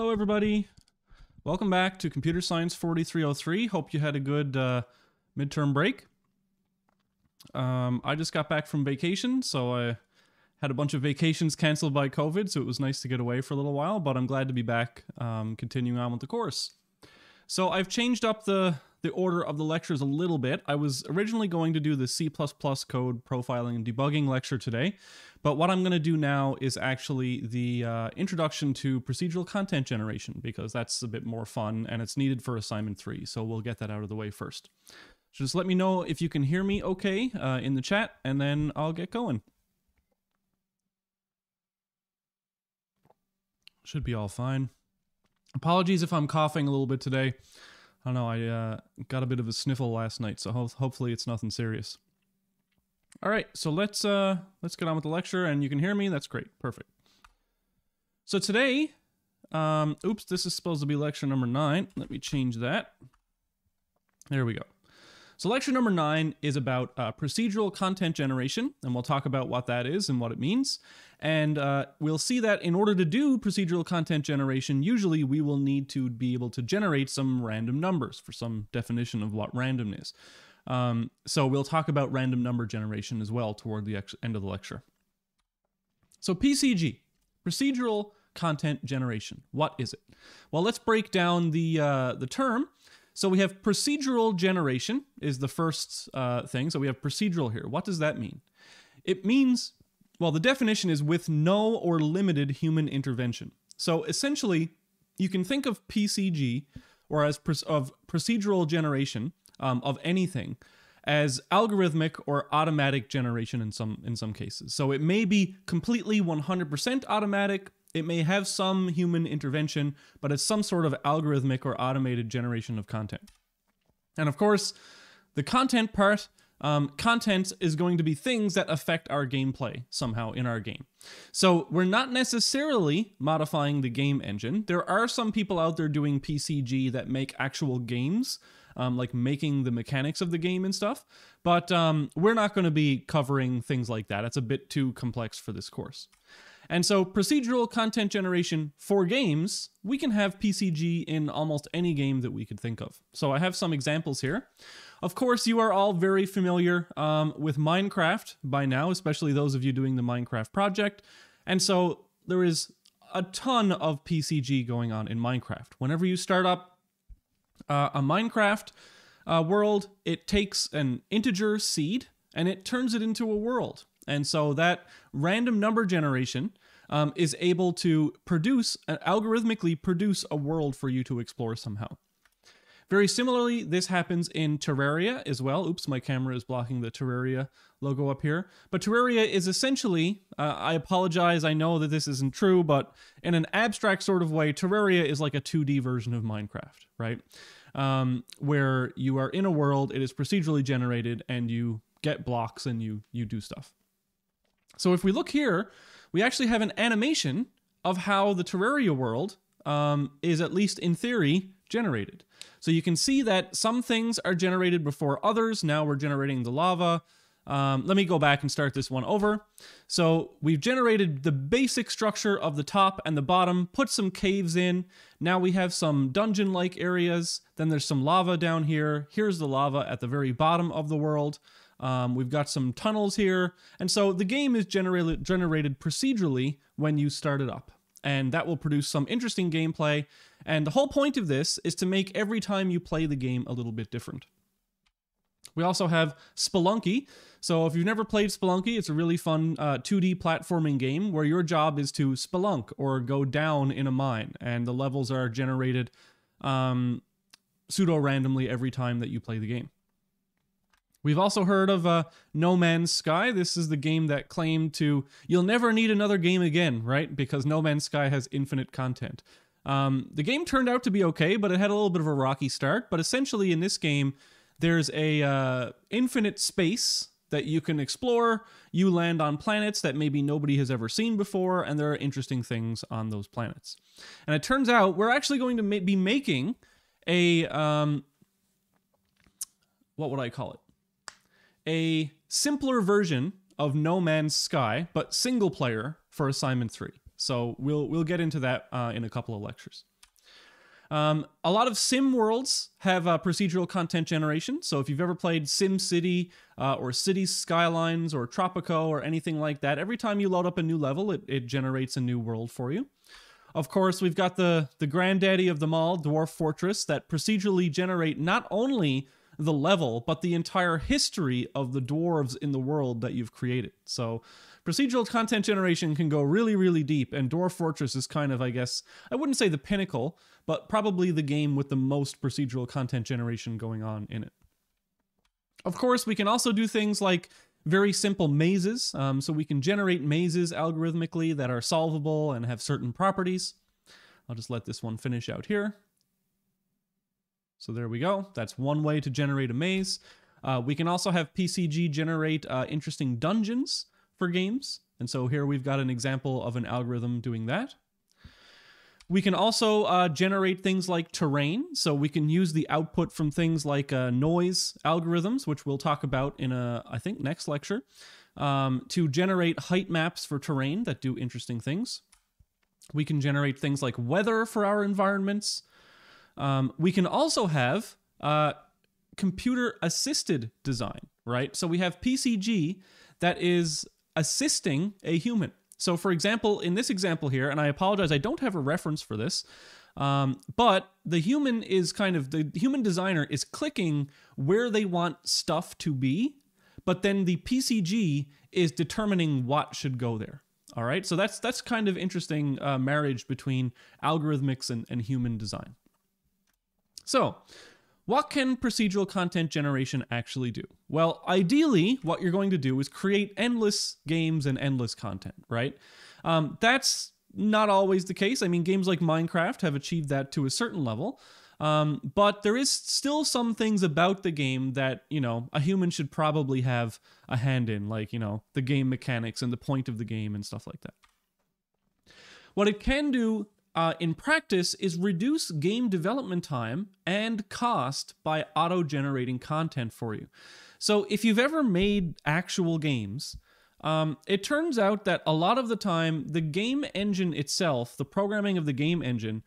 Hello, everybody. Welcome back to Computer Science 4303. Hope you had a good uh, midterm break. Um, I just got back from vacation, so I had a bunch of vacations canceled by COVID, so it was nice to get away for a little while, but I'm glad to be back um, continuing on with the course. So I've changed up the, the order of the lectures a little bit. I was originally going to do the C++ code profiling and debugging lecture today, but what I'm going to do now is actually the uh, introduction to procedural content generation, because that's a bit more fun and it's needed for assignment three, so we'll get that out of the way first. So just let me know if you can hear me okay uh, in the chat, and then I'll get going. Should be all fine. Apologies if I'm coughing a little bit today. I don't know, I uh, got a bit of a sniffle last night, so ho hopefully it's nothing serious. All right, so let's uh, let's get on with the lecture, and you can hear me. That's great, perfect. So today, um, oops, this is supposed to be lecture number nine. Let me change that. There we go. So lecture number nine is about uh, procedural content generation, and we'll talk about what that is and what it means. And uh, we'll see that in order to do procedural content generation, usually we will need to be able to generate some random numbers for some definition of what random is. Um, so we'll talk about random number generation as well toward the end of the lecture. So PCG, procedural content generation. What is it? Well, let's break down the uh, the term. So we have procedural generation is the first uh, thing. So we have procedural here. What does that mean? It means, well, the definition is with no or limited human intervention. So essentially, you can think of PCG or as of procedural generation um, of anything as algorithmic or automatic generation in some in some cases. So it may be completely 100% automatic, it may have some human intervention, but it's some sort of algorithmic or automated generation of content. And of course, the content part, um, content is going to be things that affect our gameplay somehow in our game. So we're not necessarily modifying the game engine. There are some people out there doing PCG that make actual games um, like making the mechanics of the game and stuff. But um, we're not going to be covering things like that. It's a bit too complex for this course. And so, procedural content generation for games, we can have PCG in almost any game that we could think of. So, I have some examples here. Of course, you are all very familiar um, with Minecraft by now, especially those of you doing the Minecraft project. And so, there is a ton of PCG going on in Minecraft. Whenever you start up uh, a Minecraft uh, world, it takes an integer seed and it turns it into a world. And so that random number generation um, is able to produce, uh, algorithmically produce a world for you to explore somehow. Very similarly, this happens in Terraria as well. Oops, my camera is blocking the Terraria logo up here. But Terraria is essentially, uh, I apologize, I know that this isn't true, but in an abstract sort of way, Terraria is like a 2D version of Minecraft, right? Um, where you are in a world, it is procedurally generated, and you get blocks and you you do stuff. So if we look here, we actually have an animation of how the Terraria world um, is at least in theory generated. So you can see that some things are generated before others. Now we're generating the lava. Um, let me go back and start this one over. So we've generated the basic structure of the top and the bottom, put some caves in. Now we have some dungeon-like areas. Then there's some lava down here. Here's the lava at the very bottom of the world. Um, we've got some tunnels here. And so the game is generated, generated procedurally when you start it up. And that will produce some interesting gameplay and the whole point of this is to make every time you play the game a little bit different. We also have Spelunky. So if you've never played Spelunky, it's a really fun uh, 2D platforming game where your job is to spelunk or go down in a mine, and the levels are generated um, pseudo-randomly every time that you play the game. We've also heard of uh, No Man's Sky. This is the game that claimed to, you'll never need another game again, right? Because No Man's Sky has infinite content. Um, the game turned out to be okay, but it had a little bit of a rocky start. But essentially, in this game, there's a uh, infinite space that you can explore. You land on planets that maybe nobody has ever seen before, and there are interesting things on those planets. And it turns out we're actually going to ma be making a um, what would I call it? A simpler version of No Man's Sky, but single player for Assignment 3. So we'll we'll get into that uh, in a couple of lectures. Um, a lot of sim worlds have uh, procedural content generation. So if you've ever played Sim City uh, or City Skylines or Tropico or anything like that, every time you load up a new level, it, it generates a new world for you. Of course, we've got the the granddaddy of them all, Dwarf Fortress, that procedurally generate not only the level, but the entire history of the dwarves in the world that you've created. So procedural content generation can go really, really deep, and Dwarf Fortress is kind of, I guess, I wouldn't say the pinnacle, but probably the game with the most procedural content generation going on in it. Of course, we can also do things like very simple mazes. Um, so we can generate mazes algorithmically that are solvable and have certain properties. I'll just let this one finish out here. So there we go. That's one way to generate a maze. Uh, we can also have PCG generate uh, interesting dungeons for games. And so here we've got an example of an algorithm doing that. We can also uh, generate things like terrain. So we can use the output from things like uh, noise algorithms, which we'll talk about in a, I think, next lecture, um, to generate height maps for terrain that do interesting things. We can generate things like weather for our environments. Um, we can also have uh, computer assisted design, right? So we have PCG that is assisting a human. So, for example, in this example here, and I apologize, I don't have a reference for this, um, but the human is kind of the human designer is clicking where they want stuff to be, but then the PCG is determining what should go there. All right, so that's that's kind of interesting uh, marriage between algorithmics and, and human design. So, what can procedural content generation actually do? Well, ideally, what you're going to do is create endless games and endless content, right? Um, that's not always the case. I mean, games like Minecraft have achieved that to a certain level. Um, but there is still some things about the game that, you know, a human should probably have a hand in, like, you know, the game mechanics and the point of the game and stuff like that. What it can do uh, in practice is reduce game development time and cost by auto generating content for you. So, if you've ever made actual games, um, it turns out that a lot of the time, the game engine itself, the programming of the game engine,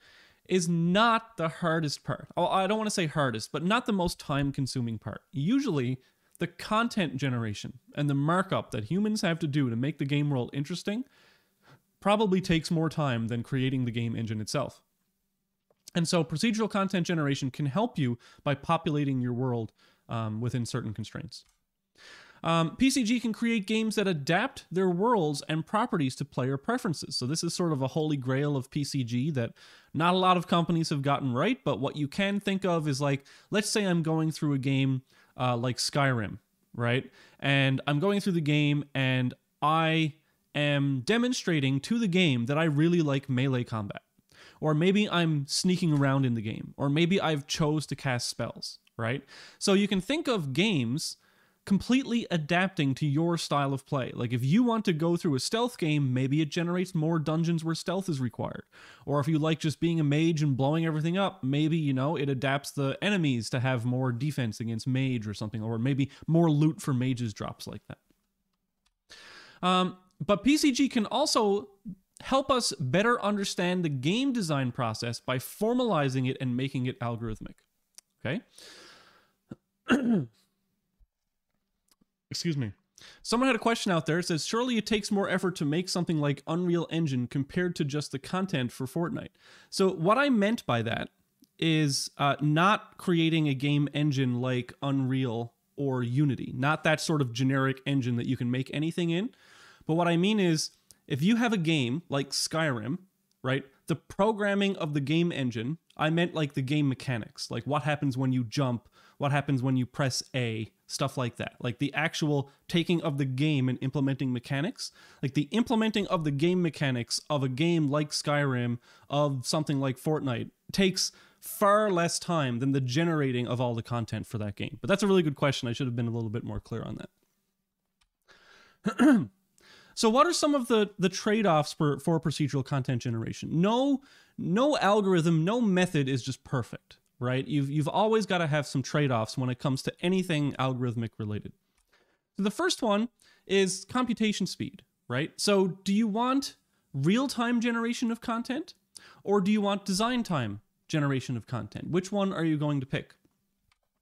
is not the hardest part. Oh, I don't want to say hardest, but not the most time consuming part. Usually, the content generation and the markup that humans have to do to make the game world interesting probably takes more time than creating the game engine itself. And so procedural content generation can help you by populating your world um, within certain constraints. Um, PCG can create games that adapt their worlds and properties to player preferences. So, this is sort of a holy grail of PCG that not a lot of companies have gotten right. But what you can think of is like, let's say I'm going through a game uh, like Skyrim, right? And I'm going through the game and I am demonstrating to the game that I really like melee combat. Or maybe I'm sneaking around in the game, or maybe I've chose to cast spells, right? So you can think of games completely adapting to your style of play. Like if you want to go through a stealth game, maybe it generates more dungeons where stealth is required. Or if you like just being a mage and blowing everything up, maybe, you know, it adapts the enemies to have more defense against mage or something, or maybe more loot for mages drops like that. Um, but PCG can also help us better understand the game design process by formalizing it and making it algorithmic. Okay? Excuse me. Someone had a question out there. It says, surely it takes more effort to make something like Unreal Engine compared to just the content for Fortnite. So, what I meant by that is uh, not creating a game engine like Unreal or Unity, not that sort of generic engine that you can make anything in, but what I mean is, if you have a game like Skyrim, right? The programming of the game engine, I meant like the game mechanics, like what happens when you jump, what happens when you press A, stuff like that. Like the actual taking of the game and implementing mechanics, like the implementing of the game mechanics of a game like Skyrim, of something like Fortnite, takes far less time than the generating of all the content for that game. But that's a really good question. I should have been a little bit more clear on that. So what are some of the the trade-offs for for procedural content generation? No no algorithm, no method is just perfect, right? You've you've always got to have some trade-offs when it comes to anything algorithmic related. So the first one is computation speed, right? So do you want real time generation of content or do you want design time generation of content? Which one are you going to pick?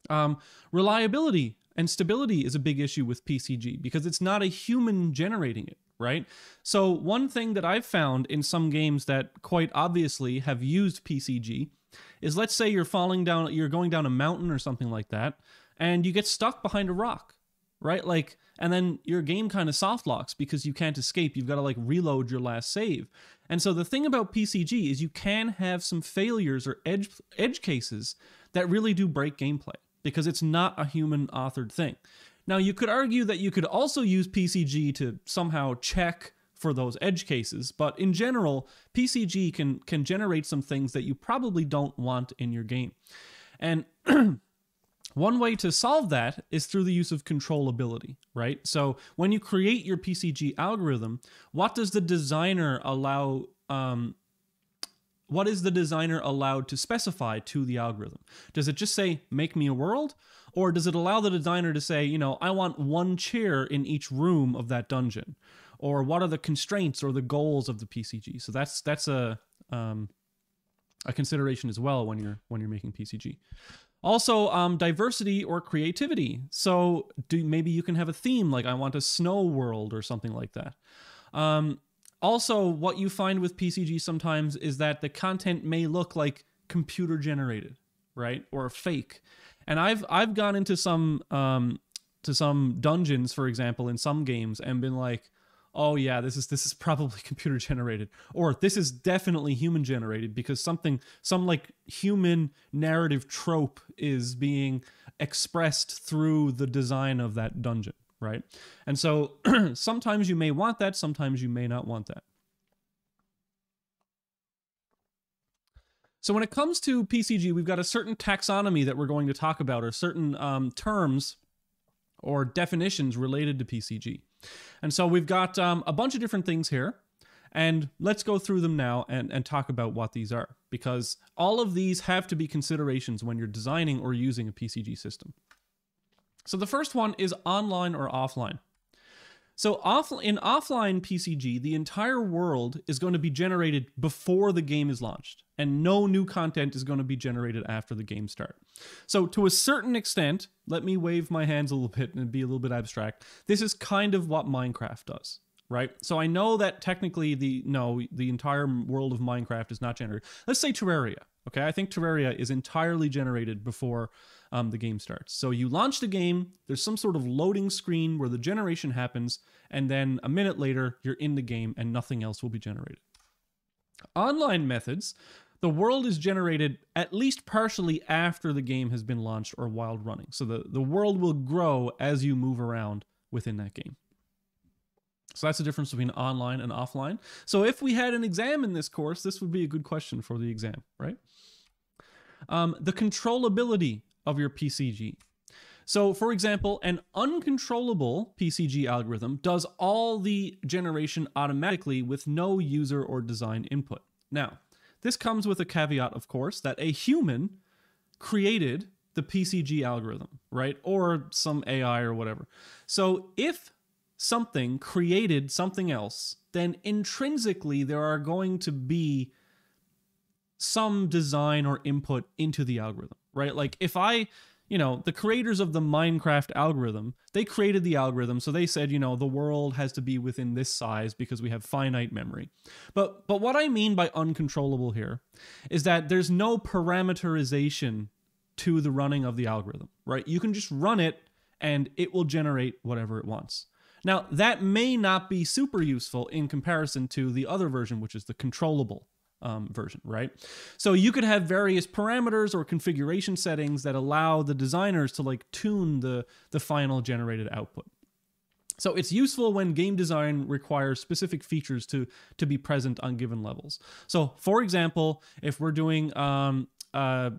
Um, reliability and stability is a big issue with PCG because it's not a human generating it, right? So, one thing that I've found in some games that quite obviously have used PCG is let's say you're falling down, you're going down a mountain or something like that, and you get stuck behind a rock, right? Like, and then your game kind of soft locks because you can't escape. You've got to like reload your last save. And so the thing about PCG is you can have some failures or edge edge cases that really do break gameplay because it's not a human authored thing. Now, you could argue that you could also use PCG to somehow check for those edge cases, but in general, PCG can can generate some things that you probably don't want in your game. And one way to solve that is through the use of controllability, right? So when you create your PCG algorithm, what does the designer allow um, what is the designer allowed to specify to the algorithm? Does it just say, make me a world? Or does it allow the designer to say, you know, I want one chair in each room of that dungeon? Or what are the constraints or the goals of the PCG? So that's that's a um, a consideration as well when you're when you're making PCG. Also, um, diversity or creativity. So do maybe you can have a theme like I want a snow world or something like that. Um, also, what you find with PCG sometimes is that the content may look like computer generated, right, or fake. And I've I've gone into some um, to some dungeons, for example, in some games, and been like, oh yeah, this is this is probably computer generated, or this is definitely human generated because something some like human narrative trope is being expressed through the design of that dungeon right? And so sometimes you may want that, sometimes you may not want that. So when it comes to PCG, we've got a certain taxonomy that we're going to talk about, or certain um, terms or definitions related to PCG. And so we've got um, a bunch of different things here. And let's go through them now and, and talk about what these are, because all of these have to be considerations when you're designing or using a PCG system. So the first one is online or offline. So off, in offline PCG, the entire world is going to be generated before the game is launched, and no new content is going to be generated after the game start. So to a certain extent, let me wave my hands a little bit and be a little bit abstract. This is kind of what Minecraft does right? So I know that technically the no, the entire world of Minecraft is not generated. Let's say Terraria. Okay, I think Terraria is entirely generated before um, the game starts. So you launch the game, there's some sort of loading screen where the generation happens, and then a minute later, you're in the game and nothing else will be generated. Online methods, the world is generated at least partially after the game has been launched or while running. So the, the world will grow as you move around within that game. So that's the difference between online and offline. So if we had an exam in this course, this would be a good question for the exam, right? Um, the controllability of your PCG. So, for example, an uncontrollable PCG algorithm does all the generation automatically with no user or design input. Now, this comes with a caveat, of course, that a human created the PCG algorithm, right? Or some AI or whatever. So, if something created something else, then intrinsically there are going to be some design or input into the algorithm, right? Like if I, you know, the creators of the Minecraft algorithm, they created the algorithm, so they said, you know, the world has to be within this size because we have finite memory. But but what I mean by uncontrollable here is that there's no parameterization to the running of the algorithm, right? You can just run it and it will generate whatever it wants. Now, that may not be super useful in comparison to the other version, which is the controllable um, version, right? So you could have various parameters or configuration settings that allow the designers to like tune the the final generated output. So it's useful when game design requires specific features to to be present on given levels. So for example, if we're doing um, uh,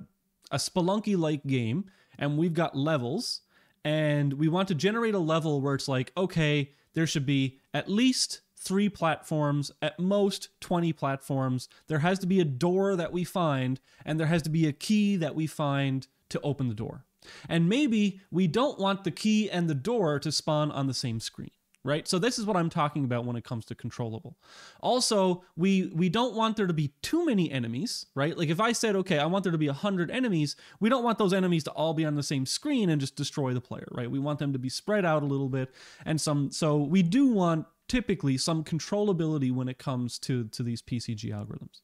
a Spelunky-like game and we've got levels and we want to generate a level where it's like, okay, there should be at least three platforms, at most 20 platforms. There has to be a door that we find, and there has to be a key that we find to open the door. And maybe we don't want the key and the door to spawn on the same screen, right? So this is what I'm talking about when it comes to controllable. Also, we we don't want there to be too many enemies, right? Like if I said, okay, I want there to be 100 enemies, we don't want those enemies to all be on the same screen and just destroy the player, right? We want them to be spread out a little bit and some so we do want typically some controllability when it comes to to these PCG algorithms.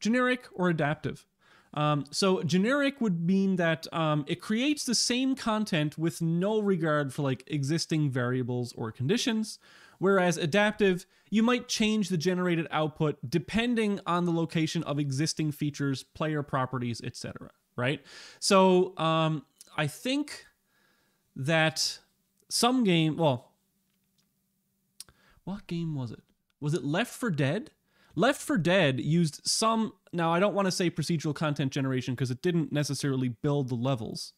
Generic or adaptive. Um, so generic would mean that um, it creates the same content with no regard for like existing variables or conditions, whereas adaptive, you might change the generated output depending on the location of existing features, player properties, etc. Right? So um, I think that some game, well, what game was it? Was it Left 4 Dead? Left 4 Dead used some, now I don't want to say procedural content generation because it didn't necessarily build the levels,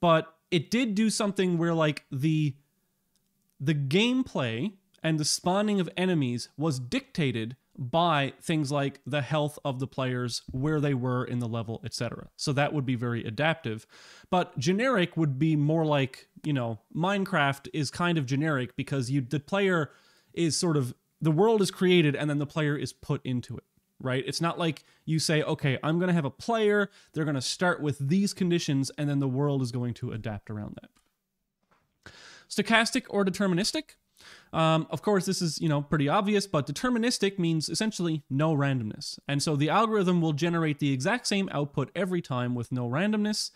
but it did do something where like the the gameplay and the spawning of enemies was dictated by things like the health of the players, where they were in the level, etc. So that would be very adaptive. But generic would be more like, you know, Minecraft is kind of generic because you the player is sort of the world is created and then the player is put into it right? It's not like you say, okay, I'm going to have a player, they're going to start with these conditions, and then the world is going to adapt around that. Stochastic or deterministic? Um, of course, this is, you know, pretty obvious, but deterministic means essentially no randomness. And so the algorithm will generate the exact same output every time with no randomness.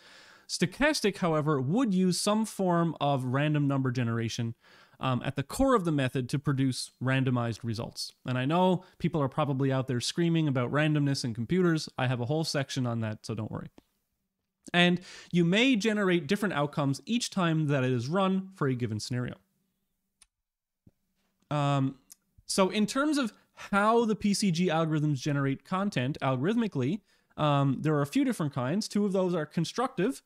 Stochastic, however, would use some form of random number generation um, at the core of the method to produce randomized results. And I know people are probably out there screaming about randomness in computers. I have a whole section on that, so don't worry. And you may generate different outcomes each time that it is run for a given scenario. Um, so, in terms of how the PCG algorithms generate content algorithmically, um, there are a few different kinds. Two of those are constructive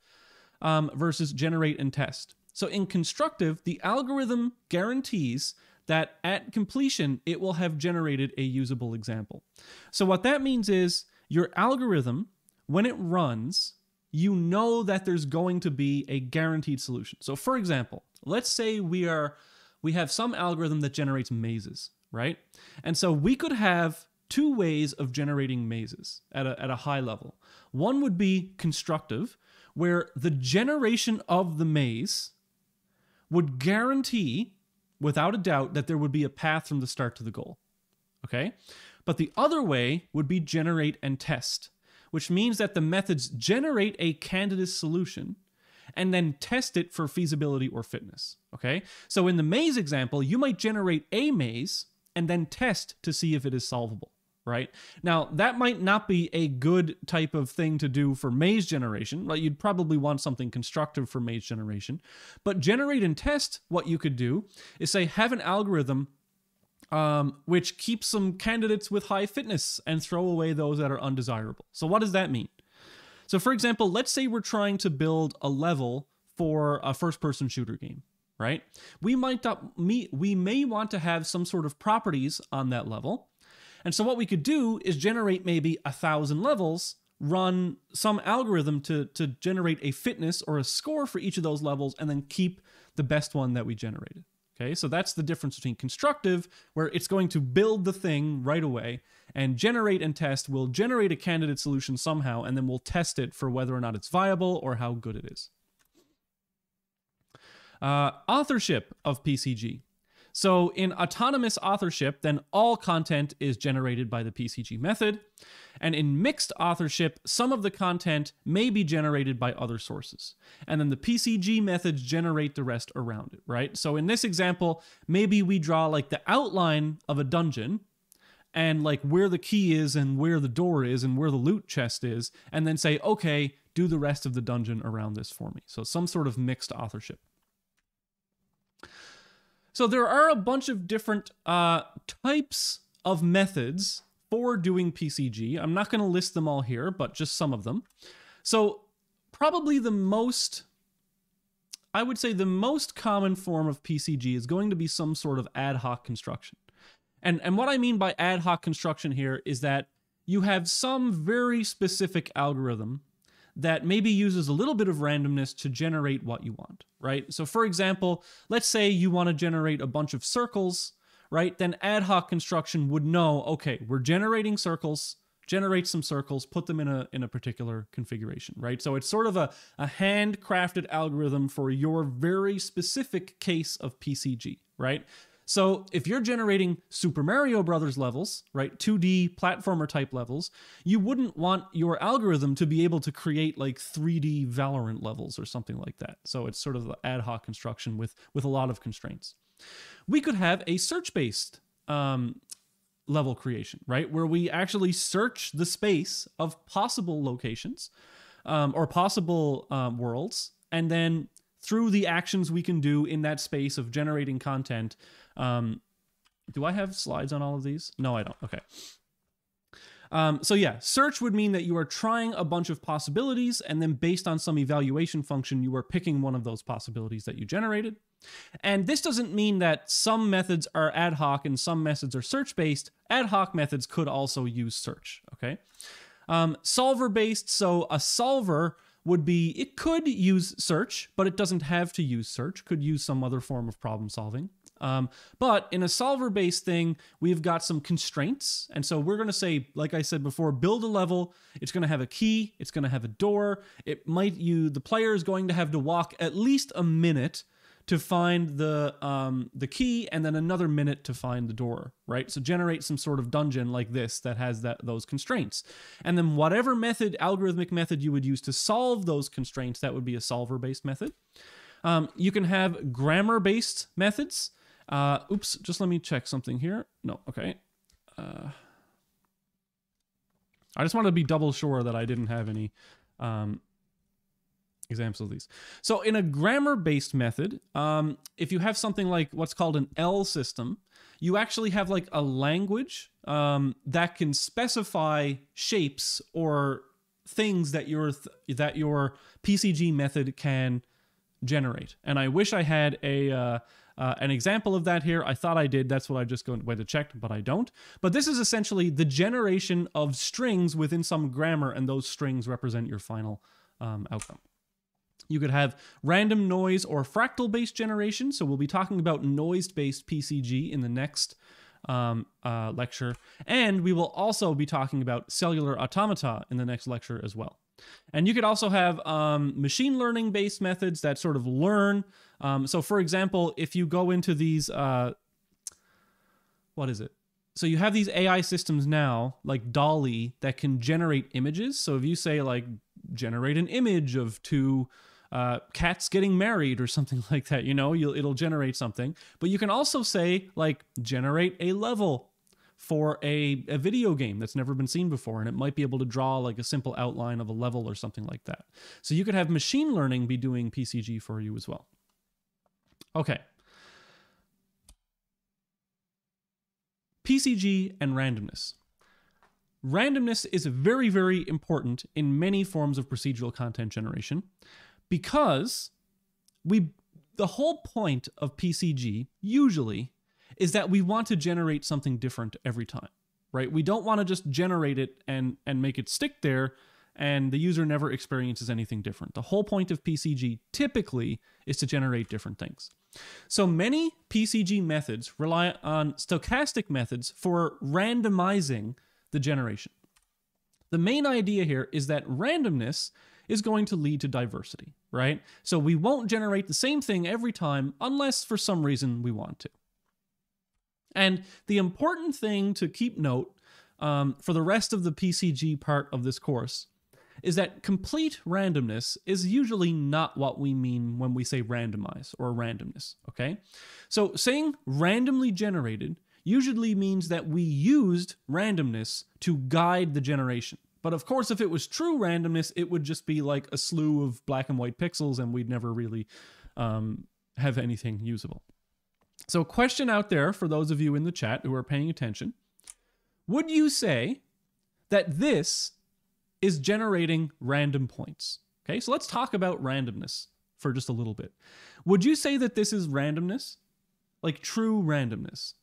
um, versus generate and test. So in constructive, the algorithm guarantees that at completion, it will have generated a usable example. So what that means is your algorithm, when it runs, you know that there's going to be a guaranteed solution. So for example, let's say we are we have some algorithm that generates mazes, right? And so we could have two ways of generating mazes at a, at a high level. One would be constructive, where the generation of the maze would guarantee, without a doubt, that there would be a path from the start to the goal. Okay? But the other way would be generate and test, which means that the methods generate a candidate solution and then test it for feasibility or fitness. Okay? So in the maze example, you might generate a maze and then test to see if it is solvable right? Now, that might not be a good type of thing to do for maze generation. Right? You'd probably want something constructive for maze generation. But generate and test, what you could do is say, have an algorithm um, which keeps some candidates with high fitness and throw away those that are undesirable. So, what does that mean? So, for example, let's say we're trying to build a level for a first person shooter game right? We might not, meet we may want to have some sort of properties on that level and so what we could do is generate maybe a thousand levels, run some algorithm to, to generate a fitness or a score for each of those levels, and then keep the best one that we generated. Okay, so that's the difference between constructive, where it's going to build the thing right away, and generate and test will generate a candidate solution somehow, and then we'll test it for whether or not it's viable or how good it is. Uh, authorship of PCG. So in autonomous authorship, then all content is generated by the PCG method. And in mixed authorship, some of the content may be generated by other sources. And then the PCG methods generate the rest around it, right? So in this example, maybe we draw like the outline of a dungeon and like where the key is and where the door is and where the loot chest is, and then say, okay, do the rest of the dungeon around this for me. So some sort of mixed authorship. So there are a bunch of different uh, types of methods for doing PCG. I'm not going to list them all here, but just some of them. So probably the most, I would say the most common form of PCG is going to be some sort of ad hoc construction. And, and what I mean by ad hoc construction here is that you have some very specific algorithm that maybe uses a little bit of randomness to generate what you want, right? So for example, let's say you want to generate a bunch of circles, right? Then ad hoc construction would know, okay, we're generating circles, generate some circles, put them in a in a particular configuration, right? So it's sort of a, a handcrafted algorithm for your very specific case of PCG, right? So if you're generating Super Mario Brothers levels, right, 2D platformer type levels, you wouldn't want your algorithm to be able to create like 3D Valorant levels or something like that. So it's sort of the ad hoc construction with with a lot of constraints. We could have a search-based um, level creation, right, where we actually search the space of possible locations um, or possible um, worlds, and then through the actions we can do in that space of generating content. Um, do I have slides on all of these? No, I don't. Okay. Um, so yeah, search would mean that you are trying a bunch of possibilities, and then based on some evaluation function, you are picking one of those possibilities that you generated. And this doesn't mean that some methods are ad hoc and some methods are search based. Ad hoc methods could also use search. Okay. Um, solver based. So a solver would be it could use search, but it doesn't have to use search, could use some other form of problem solving. Um, but in a solver based thing, we've got some constraints. And so we're going to say, like I said before, build a level. It's going to have a key, it's going to have a door. It might, you, the player is going to have to walk at least a minute to find the um, the key and then another minute to find the door, right? So generate some sort of dungeon like this that has that those constraints. And then whatever method, algorithmic method you would use to solve those constraints, that would be a solver-based method. Um, you can have grammar-based methods. Uh, oops, just let me check something here. No, okay. Uh, I just wanted to be double sure that I didn't have any um, examples of these. So in a grammar-based method, um, if you have something like what's called an L system, you actually have like a language um, that can specify shapes or things that your th- that your PCG method can generate. And I wish I had a uh, uh, an example of that here. I thought I did. That's what I just went to check, but I don't. But this is essentially the generation of strings within some grammar, and those strings represent your final um, outcome. You could have random noise or fractal based generation. So we'll be talking about noise based PCG in the next um, uh, lecture. And we will also be talking about cellular automata in the next lecture as well. And you could also have um, machine learning based methods that sort of learn. Um, so, for example, if you go into these, uh, what is it? So you have these AI systems now, like DALL-E, that can generate images. So if you say like generate an image of two uh, cats getting married or something like that. You know, You'll, it'll generate something. But you can also say, like, generate a level for a, a video game that's never been seen before. And it might be able to draw like a simple outline of a level or something like that. So you could have machine learning be doing PCG for you as well. Okay. PCG and randomness. Randomness is very, very important in many forms of procedural content generation because we the whole point of PCG usually is that we want to generate something different every time, right? We don't want to just generate it and and make it stick there and the user never experiences anything different. The whole point of PCG typically is to generate different things. So many PCG methods rely on stochastic methods for randomizing the generation. The main idea here is that randomness is going to lead to diversity, right? So we won't generate the same thing every time unless for some reason we want to. And the important thing to keep note um, for the rest of the PCG part of this course is that complete randomness is usually not what we mean when we say randomize or randomness, okay? So saying randomly generated usually means that we used randomness to guide the generation. But of course, if it was true randomness, it would just be like a slew of black and white pixels, and we'd never really um, have anything usable. So, question out there for those of you in the chat who are paying attention Would you say that this is generating random points? Okay, so let's talk about randomness for just a little bit. Would you say that this is randomness? Like true randomness,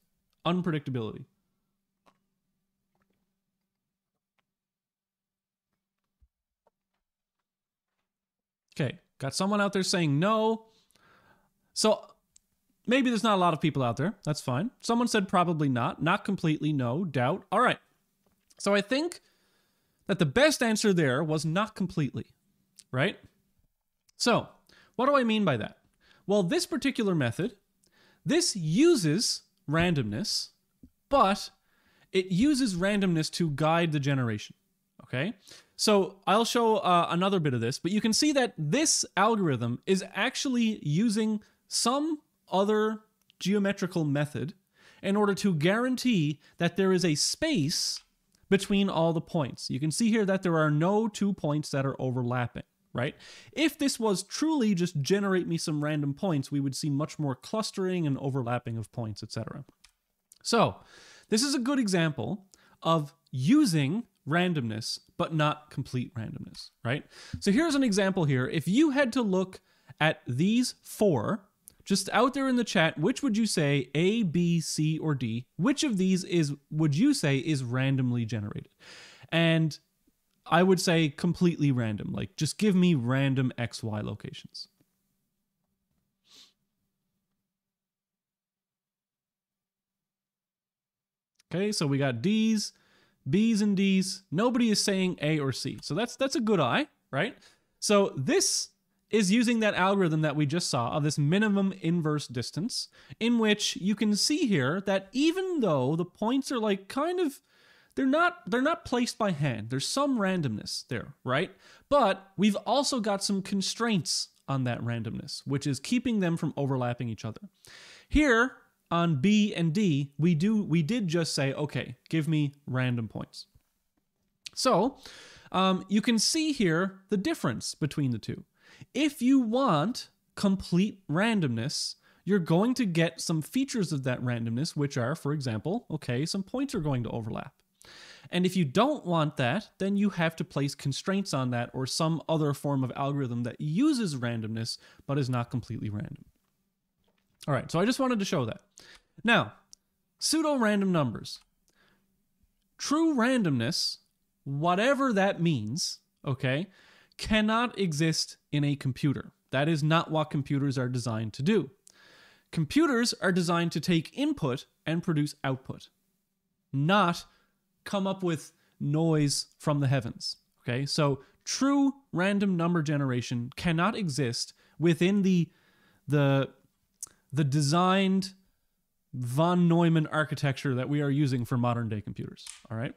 unpredictability? Okay, got someone out there saying no. So maybe there's not a lot of people out there. That's fine. Someone said probably not. Not completely, no, doubt. All right. So I think that the best answer there was not completely, right? So, what do I mean by that? Well, this particular method, this uses randomness, but it uses randomness to guide the generation. Okay? So I'll show uh, another bit of this, but you can see that this algorithm is actually using some other geometrical method in order to guarantee that there is a space between all the points. You can see here that there are no two points that are overlapping, right? If this was truly just generate me some random points, we would see much more clustering and overlapping of points, etc. So this is a good example of using randomness, but not complete randomness, right? So here's an example here. If you had to look at these four, just out there in the chat, which would you say A, B, C, or D? Which of these is would you say is randomly generated? And I would say completely random. Like just give me random XY locations. Okay, so we got D's, B's and D's. Nobody is saying A or C. So that's that's a good eye, right? So this is using that algorithm that we just saw of this minimum inverse distance, in which you can see here that even though the points are like kind of they're not they're not placed by hand. There's some randomness there, right? But we've also got some constraints on that randomness, which is keeping them from overlapping each other. Here on B and D, we do we did just say, okay, give me random points. So um, you can see here the difference between the two. If you want complete randomness, you're going to get some features of that randomness, which are, for example, okay, some points are going to overlap. And if you don't want that, then you have to place constraints on that or some other form of algorithm that uses randomness but is not completely random. All right, so I just wanted to show that. Now, pseudo random numbers. True randomness, whatever that means, okay, cannot exist in a computer. That is not what computers are designed to do. Computers are designed to take input and produce output, not come up with noise from the heavens. Okay, so true random number generation cannot exist within the the the designed von Neumann architecture that we are using for modern day computers. All right.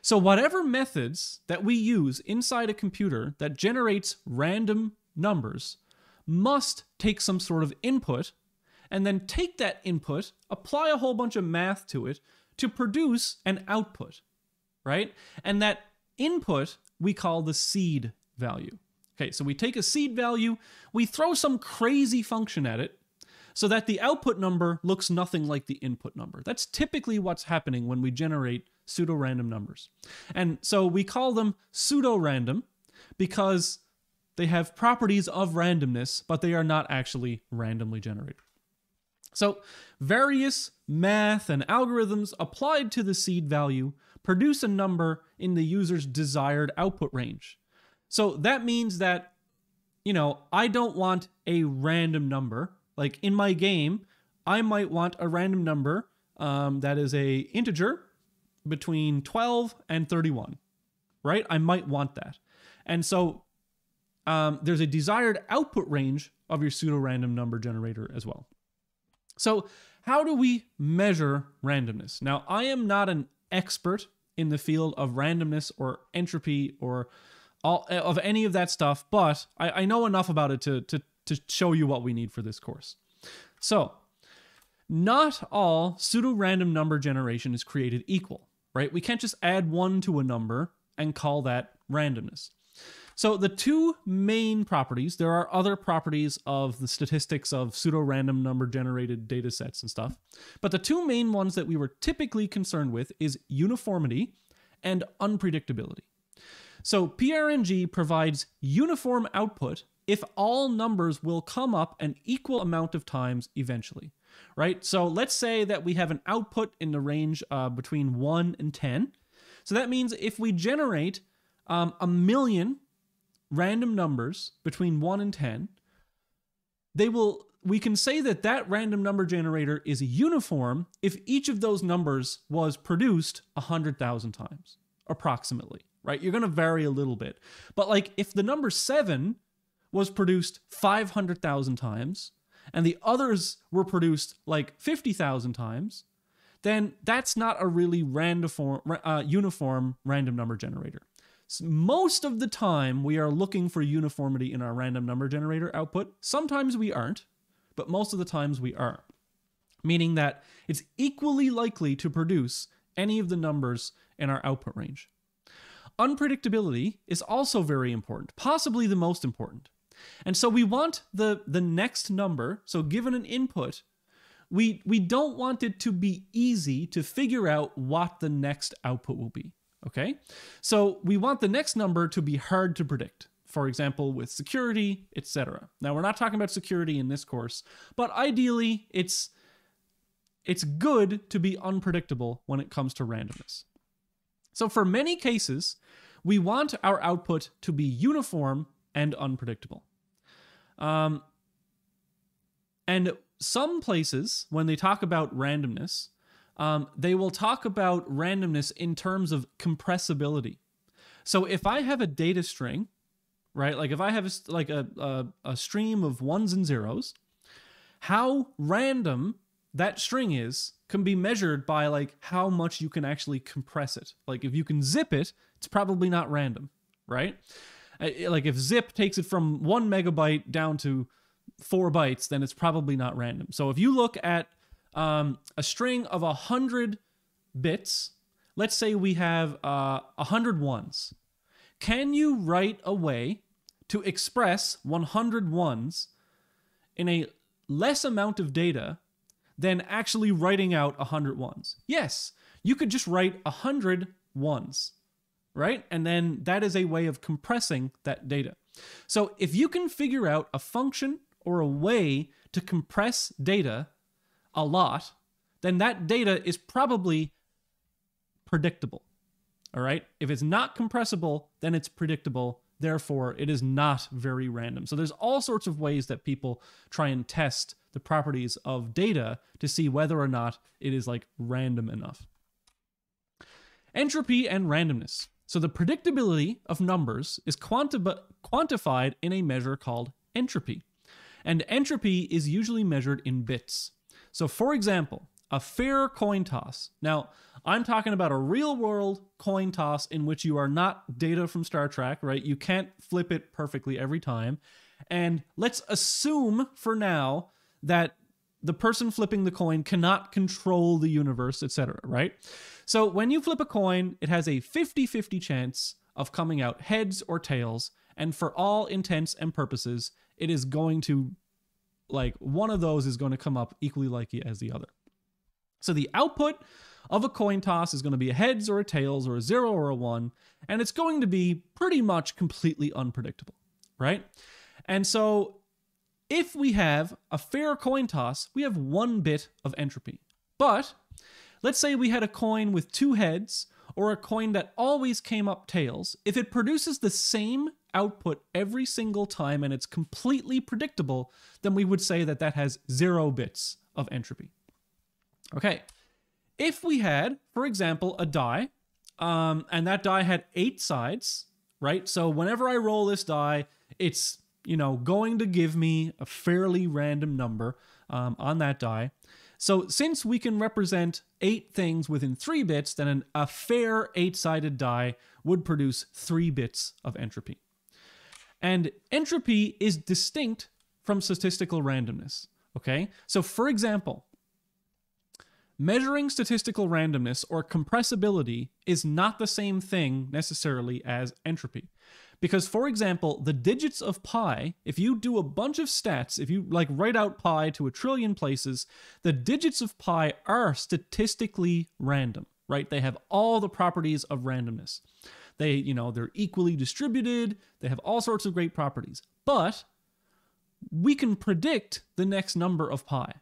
So, whatever methods that we use inside a computer that generates random numbers must take some sort of input and then take that input, apply a whole bunch of math to it to produce an output, right? And that input we call the seed value. Okay, so we take a seed value, we throw some crazy function at it so that the output number looks nothing like the input number. That's typically what's happening when we generate pseudo-random numbers. And so we call them pseudo-random because they have properties of randomness, but they are not actually randomly generated. So various math and algorithms applied to the seed value produce a number in the user's desired output range. So that means that, you know, I don't want a random number. Like in my game, I might want a random number um, that is a integer between 12 and 31, right? I might want that. And so um, there's a desired output range of your pseudo random number generator as well. So, how do we measure randomness? Now, I am not an expert in the field of randomness or entropy or all eh, of any of that stuff, but I, I know enough about it to, to, to show you what we need for this course. So, not all pseudo random number generation is created equal right? We can't just add one to a number and call that randomness. So the two main properties, there are other properties of the statistics of pseudo-random number generated data sets and stuff, but the two main ones that we were typically concerned with is uniformity and unpredictability. So PRNG provides uniform output if all numbers will come up an equal amount of times eventually right? So let's say that we have an output in the range uh, between 1 and 10. So that means if we generate um, a million random numbers between 1 and 10, they will we can say that that random number generator is uniform if each of those numbers was produced 100,000 times approximately, right? You're going to vary a little bit. But like if the number 7 was produced 500,000 times and the others were produced like 50,000 times, then that's not a really random, uh, uniform random number generator. So most of the time, we are looking for uniformity in our random number generator output. Sometimes we aren't, but most of the times we are. Meaning that it's equally likely to produce any of the numbers in our output range. Unpredictability is also very important, possibly the most important. And so we want the, the next number, so given an input, we, we don't want it to be easy to figure out what the next output will be. Okay? So we want the next number to be hard to predict. For example, with security, etc. Now we're not talking about security in this course, but ideally it's it's good to be unpredictable when it comes to randomness. So for many cases, we want our output to be uniform and unpredictable. Um, and some places, when they talk about randomness, um, they will talk about randomness in terms of compressibility. So if I have a data string, right, like if I have a, like a, a, a stream of ones and zeros, how random that string is can be measured by like how much you can actually compress it. Like if you can zip it, it's probably not random, right? Like if zip takes it from one megabyte down to four bytes, then it's probably not random. So if you look at um, a string of a hundred bits, let's say we have uh, hundred ones. Can you write a way to express 100 ones in a less amount of data than actually writing out 100 ones? Yes, you could just write 100 ones right? And then that is a way of compressing that data. So if you can figure out a function or a way to compress data a lot, then that data is probably predictable. All right? If it's not compressible, then it's predictable. Therefore, it is not very random. So there's all sorts of ways that people try and test the properties of data to see whether or not it is like random enough. Entropy and randomness. So the predictability of numbers is quanti- quantified in a measure called entropy. And entropy is usually measured in bits. So for example, a fair coin toss. Now, I'm talking about a real world coin toss in which you are not data from Star Trek, right? You can't flip it perfectly every time. And let's assume for now that the person flipping the coin cannot control the universe, etc., right? So when you flip a coin, it has a 50 50 chance of coming out heads or tails. And for all intents and purposes, it is going to, like, one of those is going to come up equally likely as the other. So the output of a coin toss is going to be a heads or a tails or a zero or a one, and it's going to be pretty much completely unpredictable, right? And so if we have a fair coin toss, we have one bit of entropy. But let's say we had a coin with two heads or a coin that always came up tails. If it produces the same output every single time and it's completely predictable, then we would say that that has zero bits of entropy. Okay. If we had, for example, a die, um, and that die had eight sides, right? So whenever I roll this die, it's you know, going to give me a fairly random number um, on that die. So since we can represent eight things within three bits, then an, a fair eight-sided die would produce three bits of entropy. And entropy is distinct from statistical randomness. Okay, so for example, measuring statistical randomness or compressibility is not the same thing necessarily as entropy. Because, for example, the digits of pi, if you do a bunch of stats, if you like write out pi to a trillion places, the digits of pi are statistically random, right? They have all the properties of randomness. They, you know, they're equally distributed, they have all sorts of great properties. But we can predict the next number of pi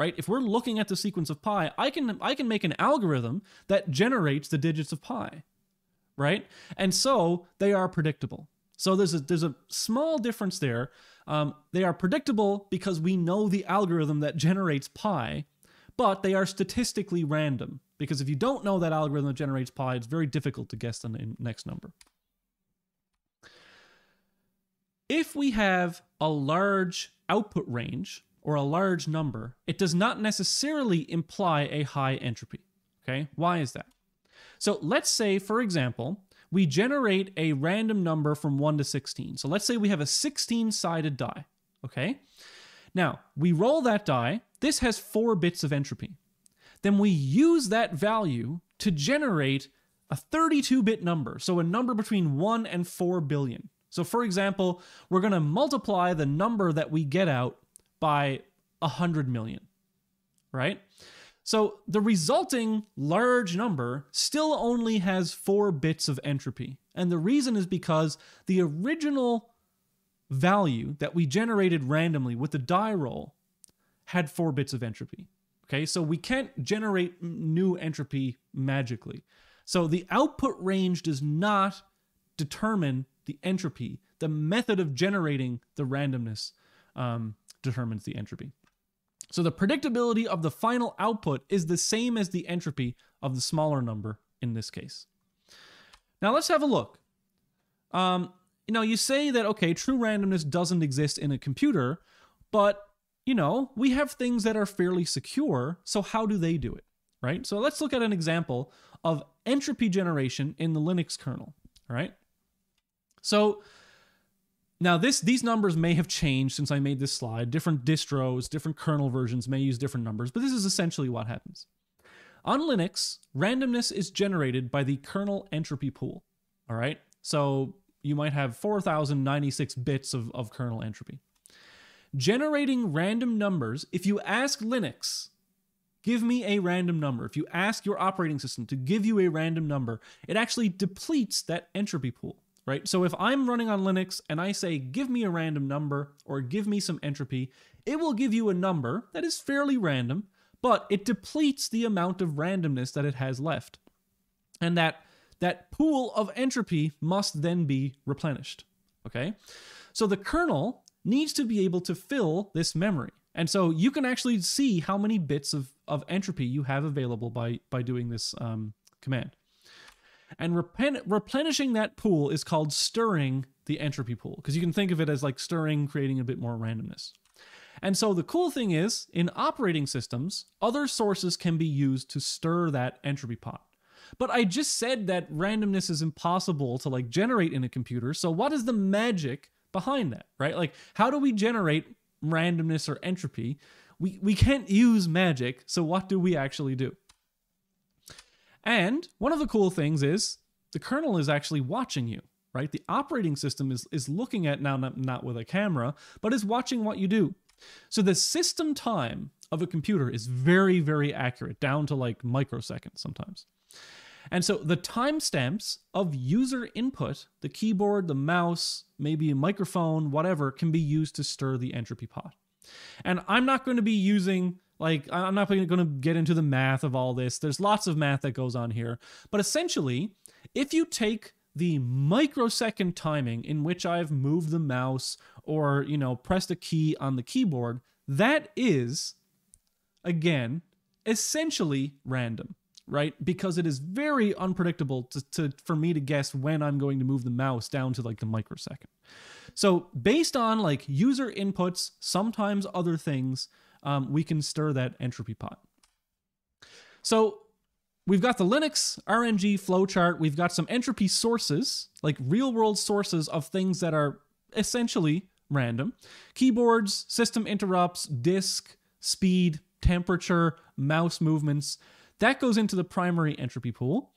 right if we're looking at the sequence of pi i can i can make an algorithm that generates the digits of pi right? And so they are predictable. So there's a there's a small difference there. Um, they are predictable because we know the algorithm that generates pi, but they are statistically random because if you don't know that algorithm that generates pi, it's very difficult to guess the next number. If we have a large output range or a large number, it does not necessarily imply a high entropy. Okay, why is that? So let's say, for example, we generate a random number from 1 to 16. So let's say we have a 16 sided die. Okay, now we roll that die. This has four bits of entropy. Then we use that value to generate a 32 bit number, so a number between 1 and 4 billion. So, for example, we're going to multiply the number that we get out by 100 million, right? So, the resulting large number still only has 4 bits of entropy. And the reason is because the original value that we generated randomly with the die roll had 4 bits of entropy. Okay, so we can't generate new entropy magically. So the output range does not determine the entropy. The method of generating the randomness um, determines the entropy. So the predictability of the final output is the same as the entropy of the smaller number in this case. Now let's have a look. Um, you know, you say that, okay, true randomness doesn't exist in a computer, but you know, we have things that are fairly secure. So, how do they do it? Right? So, let's look at an example of entropy generation in the Linux kernel. All right. So, now this these numbers may have changed since I made this slide. Different distros, different kernel versions may use different numbers, but this is essentially what happens. On Linux, randomness is generated by the kernel entropy pool. All right? So you might have 4096 bits of, of kernel entropy generating random numbers, if you ask Linux, give me a random number, if you ask your operating system to give you a random number, it actually depletes that entropy pool, right? So if I'm running on Linux and I say, give me a random number or give me some entropy, it will give you a number that is fairly random, but it depletes the amount of randomness that it has left. And that that pool of entropy must then be replenished. Okay? So the kernel needs to be able to fill this memory. And so you can actually see how many bits of, of entropy you have available by, by doing this um, command. And replen- replenishing that pool is called stirring the entropy pool, because you can think of it as like stirring, creating a bit more randomness. And so the cool thing is, in operating systems, other sources can be used to stir that entropy pot. But I just said that randomness is impossible to like generate in a computer. So what is the magic behind that, right? Like, how do we generate randomness or entropy? We, we can't use magic, so what do we actually do? And one of the cool things is the kernel is actually watching you, right? The operating system is, is looking at now, not, not with a camera, but is watching what you do. So the system time of a computer is very, very accurate, down to like microseconds sometimes. And so the timestamps of user input, the keyboard, the mouse, maybe a microphone, whatever, can be used to stir the entropy pot. And I'm not going to be using like I'm not going to get into the math of all this. There's lots of math that goes on here. But essentially, if you take the microsecond timing in which I've moved the mouse or, you know, pressed a key on the keyboard, that is again essentially random right? Because it is very unpredictable to, to for me to guess when I'm going to move the mouse down to like the microsecond. So based on like user inputs, sometimes other things, um, we can stir that entropy pot. So we've got the Linux RNG flowchart. We've got some entropy sources, like real world sources of things that are essentially random. Keyboards, system interrupts, disk, speed, temperature, mouse movements. That goes into the primary entropy pool.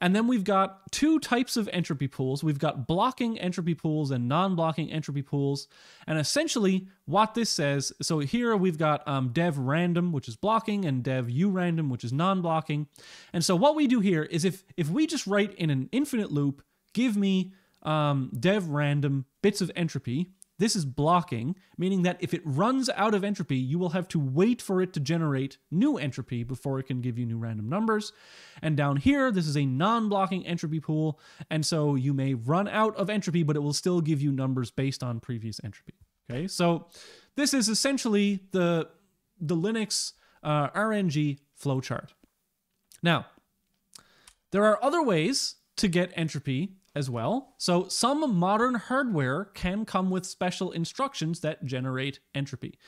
And then we've got two types of entropy pools. We've got blocking entropy pools and non blocking entropy pools. And essentially, what this says so here we've got um, dev random, which is blocking, and dev urandom, which is non blocking. And so, what we do here is if, if we just write in an infinite loop, give me um, dev random bits of entropy, this is blocking, meaning that if it runs out of entropy, you will have to wait for it to generate new entropy before it can give you new random numbers. And down here, this is a non blocking entropy pool. And so you may run out of entropy, but it will still give you numbers based on previous entropy. Okay, so this is essentially the, the Linux uh, RNG flowchart. Now, there are other ways to get entropy as well. So some modern hardware can come with special instructions that generate entropy.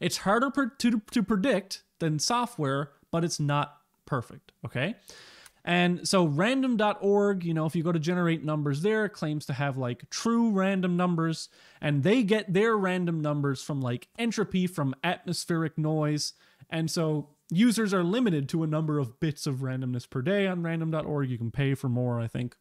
It's harder to, to predict than software, but it's not perfect, okay? And so random.org, you know, if you go to generate numbers there, claims to have like true random numbers, and they get their random numbers from like entropy from atmospheric noise. And so users are limited to a number of bits of randomness per day on random.org. You can pay for more, I think.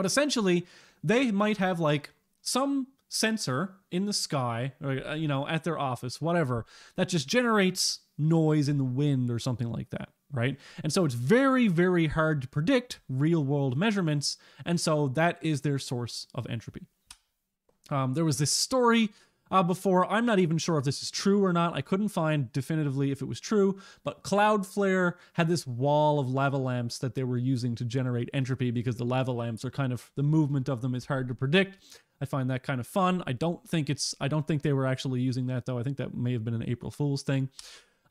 But essentially, they might have like some sensor in the sky or uh, you know at their office whatever that just generates noise in the wind or something like that right? And so it's very very hard to predict real world measurements and so that is their source of entropy. Um, there was this story uh, before. I'm not even sure if this is true or not. I couldn't find definitively if it was true, but Cloudflare had this wall of lava lamps that they were using to generate entropy because the lava lamps are kind of the movement of them is hard to predict. I find that kind of fun. I don't think it's I don't think they were actually using that though. I think that may have been an April Fool's thing.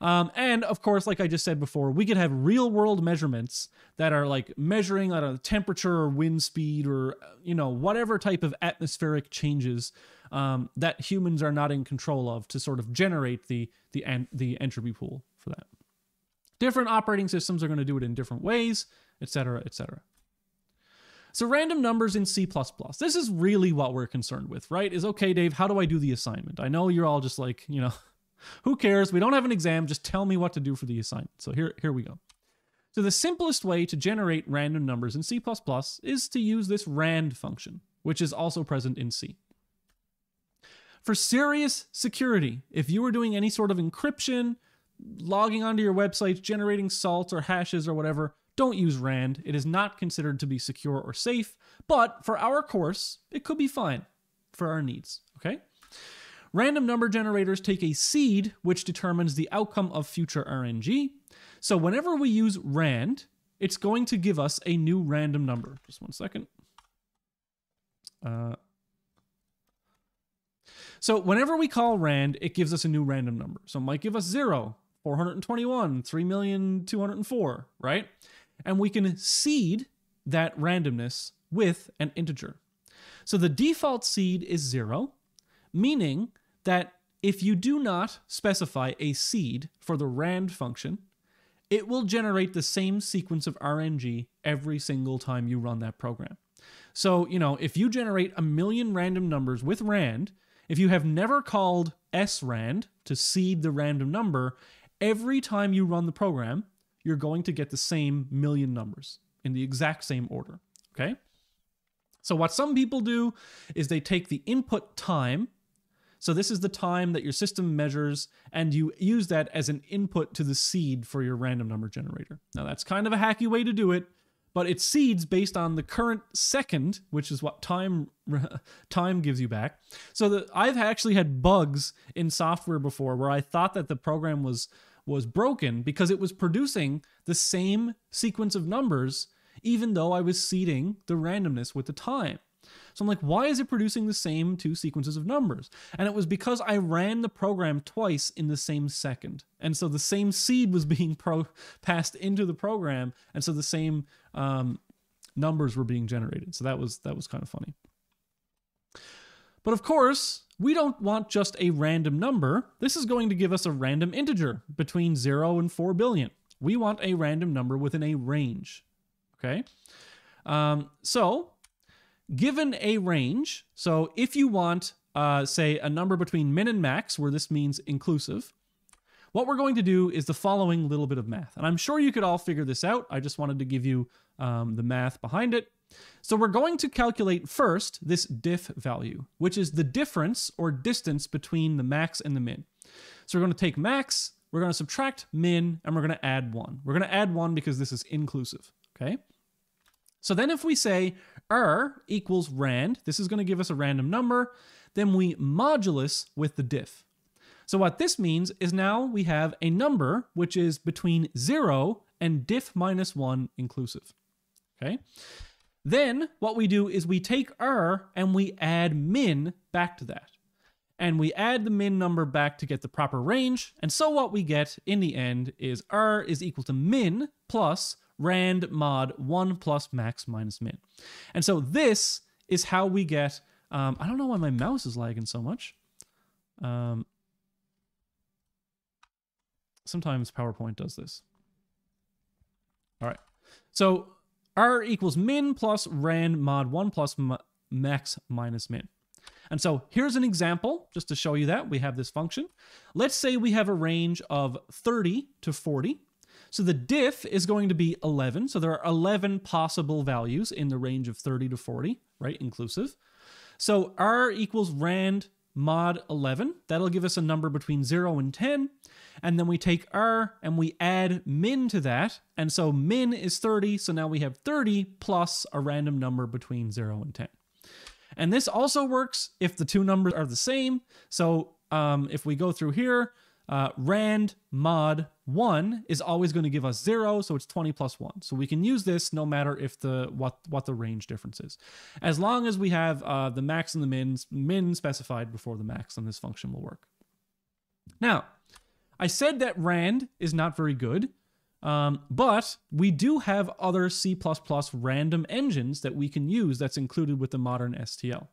Um, and of course, like I just said before, we could have real world measurements that are like measuring I don't temperature or wind speed or you know whatever type of atmospheric changes um, that humans are not in control of to sort of generate the the the entropy pool for that. Different operating systems are going to do it in different ways, etc., etc. So random numbers in C++. This is really what we're concerned with, right? Is okay, Dave, how do I do the assignment? I know you're all just like, you know, Who cares? We don't have an exam. Just tell me what to do for the assignment. So here, here we go. So the simplest way to generate random numbers in C++ is to use this rand function, which is also present in C. For serious security, if you were doing any sort of encryption, logging onto your website, generating salts or hashes or whatever, don't use rand. It is not considered to be secure or safe, but for our course, it could be fine for our needs, okay? Random number generators take a seed, which determines the outcome of future RNG. So whenever we use rand, it's going to give us a new random number. Just one second. Uh, so whenever we call rand, it gives us a new random number. So it might give us 0, 421, 3,204, right? And we can seed that randomness with an integer. So the default seed is 0, meaning that if you do not specify a seed for the rand function, it will generate the same sequence of RNG every single time you run that program. So, you know, if you generate a million random numbers with rand, if you have never called srand to seed the random number, every time you run the program, you're going to get the same million numbers in the exact same order. Okay? So, what some people do is they take the input time so this is the time that your system measures, and you use that as an input to the seed for your random number generator. Now that's kind of a hacky way to do it, but it seeds based on the current second, which is what time time gives you back. So I've actually had bugs in software before where I thought that the program was was broken because it was producing the same sequence of numbers even though I was seeding the randomness with the time. So I'm like, why is it producing the same two sequences of numbers? And it was because I ran the program twice in the same second. And so the same seed was being pro- passed into the program. And so the same um, numbers were being generated. So that was that was kind of funny. But of course, we don't want just a random number. This is going to give us a random integer between 0 and 4 billion. We want a random number within a range. Okay? Um, so given a range, so if you want, uh, say, a number between min and max, where this means inclusive, what we're going to do is the following little bit of math. And I'm sure you could all figure this out. I just wanted to give you um, the math behind it. So we're going to calculate first this diff value, which is the difference or distance between the max and the min. So we're going to take max, we're going to subtract min, and we're going to add 1. We're going to add 1 because this is inclusive, okay? So then if we say er equals rand, this is going to give us a random number. then we modulus with the diff. So what this means is now we have a number which is between 0 and diff minus 1 inclusive. Okay? Then what we do is we take r and we add min back to that. And we add the min number back to get the proper range. And so what we get in the end is r is equal to min plus rand mod 1 plus max minus min. And so this is how we get, um, I don't know why my mouse is lagging so much. Um, sometimes PowerPoint does this. All right. So r equals min plus rand mod 1 plus max minus min. And so here's an example, just to show you that. We have this function. Let's say we have a range of 30 to 40. So the diff is going to be 11. So there are 11 possible values in the range of 30 to 40, right, inclusive. So r equals rand mod 11. That'll give us a number between 0 and 10. And then we take r and we add min to that. And so min is 30. So now we have 30 plus a random number between 0 and 10. And this also works if the two numbers are the same. So um, if we go through here, uh, rand mod 1 is always going to give us 0, so it's 20 plus 1. So we can use this no matter if the what, what the range difference is. As long as we have uh, the max and the min, min specified before the max, then this function will work. Now, I said that rand is not very good, um, but we do have other C++ random engines that we can use that's included with the modern STL.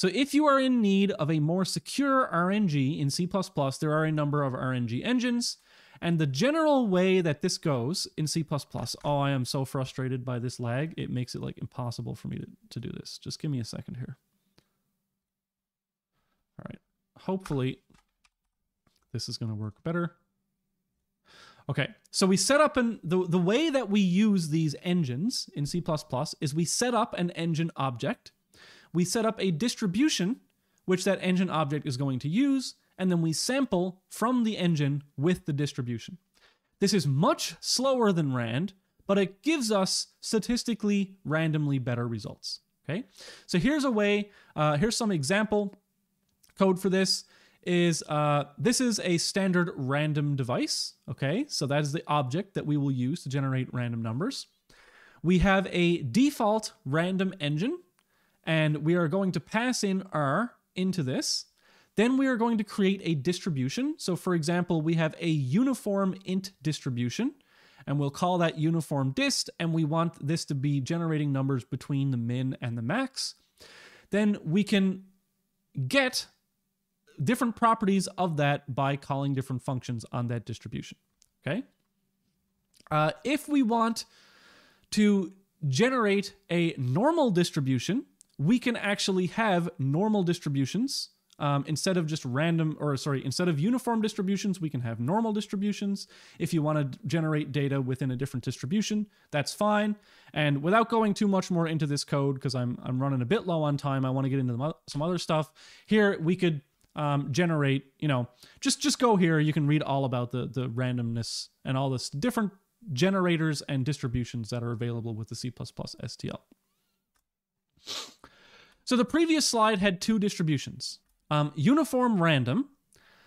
So if you are in need of a more secure RNG in C++, there are a number of RNG engines. And the general way that this goes in C++, oh, I am so frustrated by this lag. It makes it like impossible for me to, to do this. Just give me a second here. All right. Hopefully this is going to work better. Okay, so we set up an the, the way that we use these engines in C++ is we set up an engine object we set up a distribution which that engine object is going to use, and then we sample from the engine with the distribution. This is much slower than RAND, but it gives us statistically randomly better results. Okay, so here's a way, uh, here's some example code for this is uh, this is a standard random device. Okay, so that is the object that we will use to generate random numbers. We have a default random engine and we are going to pass in R into this. Then we are going to create a distribution. So for example, we have a uniform int distribution, and we'll call that uniform dist, and we want this to be generating numbers between the min and the max. Then we can get different properties of that by calling different functions on that distribution. Okay. Uh, if we want to generate a normal distribution, we can actually have normal distributions. Um, instead of just random, or sorry, instead of uniform distributions, we can have normal distributions. If you want to generate data within a different distribution, that's fine. And without going too much more into this code, because I'm, I'm running a bit low on time, I want to get into some other stuff. Here, we could um, generate, you know, just, just go here. You can read all about the, the randomness and all this different generators and distributions that are available with the C++ STL. So the previous slide had two distributions. Um, uniform random.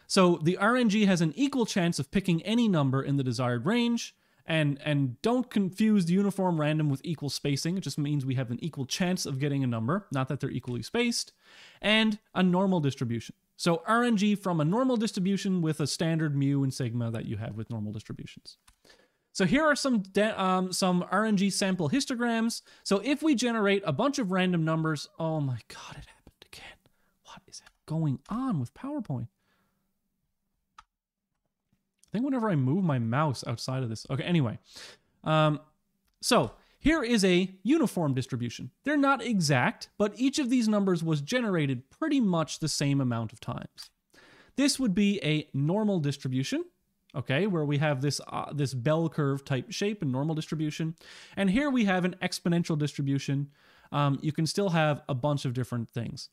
So the RNG has an equal chance of picking any number in the desired range. And, and don't confuse the uniform random with equal spacing. It just means we have an equal chance of getting a number, not that they're equally spaced. And a normal distribution. So RNG from a normal distribution with a standard mu and sigma that you have with normal distributions. So here are some um, some RNG sample histograms. So if we generate a bunch of random numbers, oh my god, it happened again. What is going on with PowerPoint? I think whenever I move my mouse outside of this. Okay, anyway. Um, so here is a uniform distribution. They're not exact, but each of these numbers was generated pretty much the same amount of times. This would be a normal distribution okay, where we have this uh, this bell curve type shape and normal distribution. And here we have an exponential distribution. Um, you can still have a bunch of different things.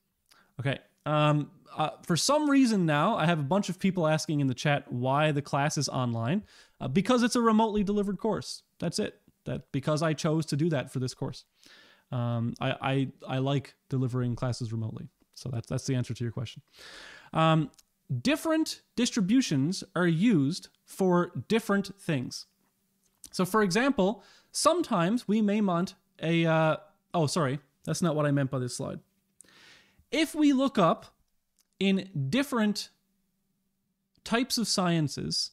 Okay. Um, uh, for some reason now, I have a bunch of people asking in the chat why the class is online. Uh, because it's a remotely delivered course. That's it. That because I chose to do that for this course. Um, I, I I like delivering classes remotely. So that's that's the answer to your question. Um, different distributions are used for different things. So, for example, sometimes we may want a. Uh, oh, sorry, that's not what I meant by this slide. If we look up in different types of sciences,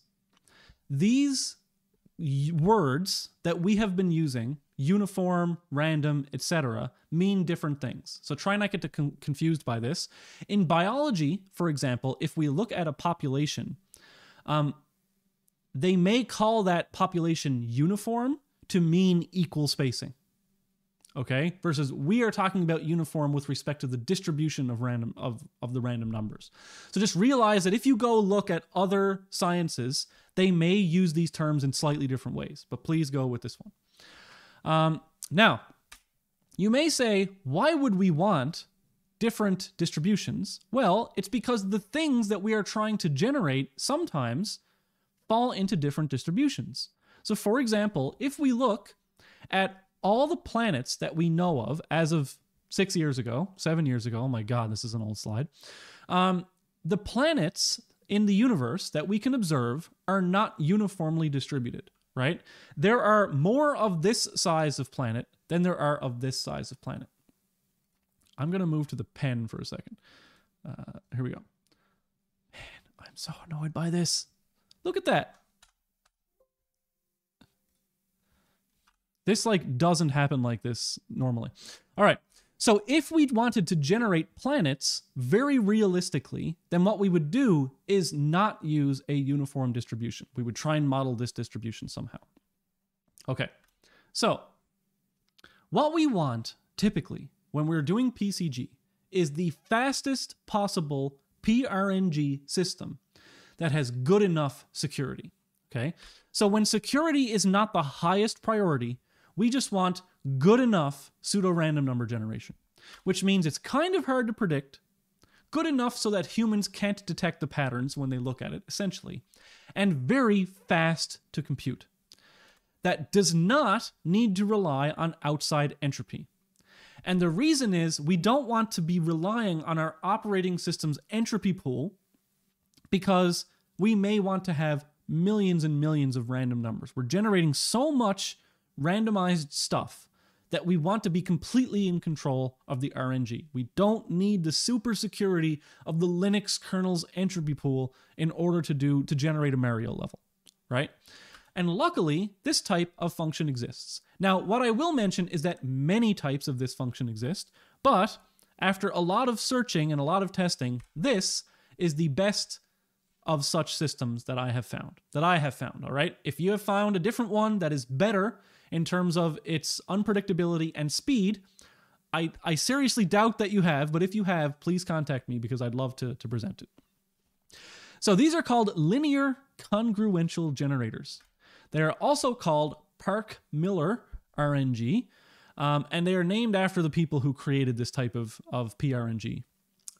these words that we have been using uniform, random, etc., mean different things. So try not to get con- confused by this. In biology, for example, if we look at a population, um, they may call that population uniform to mean equal spacing. Okay, versus we are talking about uniform with respect to the distribution of random of, of the random numbers. So just realize that if you go look at other sciences, they may use these terms in slightly different ways, but please go with this one. Um, now, you may say, why would we want different distributions? Well, it's because the things that we are trying to generate sometimes fall into different distributions. So, for example, if we look at all the planets that we know of as of six years ago, seven years ago, oh my God, this is an old slide. Um, the planets in the universe that we can observe are not uniformly distributed right? There are more of this size of planet than there are of this size of planet. I'm going to move to the pen for a second. Uh, here we go. Man, I'm so annoyed by this. Look at that. This like doesn't happen like this normally. All right. So if we wanted to generate planets very realistically, then what we would do is not use a uniform distribution. We would try and model this distribution somehow. Okay, so what we want typically when we're doing PCG is the fastest possible PRNG system that has good enough security. Okay, so when security is not the highest priority, we just want good enough pseudo random number generation, which means it's kind of hard to predict, good enough so that humans can't detect the patterns when they look at it, essentially, and very fast to compute. That does not need to rely on outside entropy. And the reason is we don't want to be relying on our operating system's entropy pool because we may want to have millions and millions of random numbers. We're generating so much randomized stuff that we want to be completely in control of the RNG. We don't need the super security of the Linux kernel's entropy pool in order to do to generate a Mario level, right? And luckily, this type of function exists. Now, what I will mention is that many types of this function exist, but after a lot of searching and a lot of testing, this is the best of such systems that I have found. That I have found, all right? If you have found a different one that is better in terms of its unpredictability and speed. I, I seriously doubt that you have, but if you have, please contact me because I'd love to, to present it. So these are called linear congruential generators. They are also called Park Miller RNG, um, and they are named after the people who created this type of, of PRNG.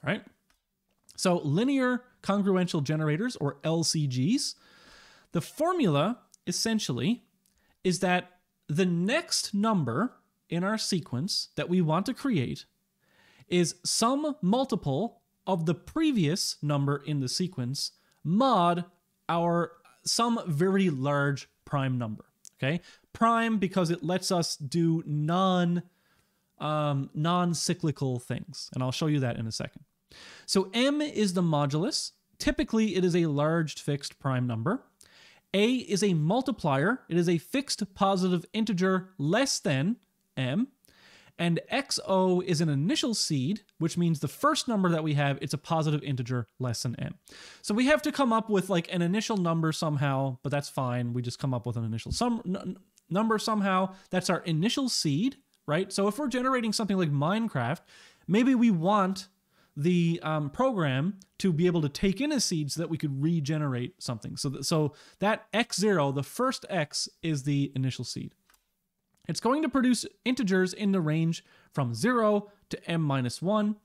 All right. So linear congruential generators, or LCGs, the formula essentially is that the next number in our sequence that we want to create is some multiple of the previous number in the sequence mod our some very large prime number. Okay, prime because it lets us do non um, non-cyclical things, and I'll show you that in a second. So m is the modulus. Typically, it is a large fixed prime number. A is a multiplier. It is a fixed positive integer less than m. And XO is an initial seed, which means the first number that we have, it's a positive integer less than m. So we have to come up with like an initial number somehow, but that's fine. We just come up with an initial sum number somehow. That's our initial seed, right? So if we're generating something like Minecraft, maybe we want the um, program to be able to take in a seed so that we could regenerate something. So, th- so that x0, the first x, is the initial seed. It's going to produce integers in the range from 0 to m minus 1.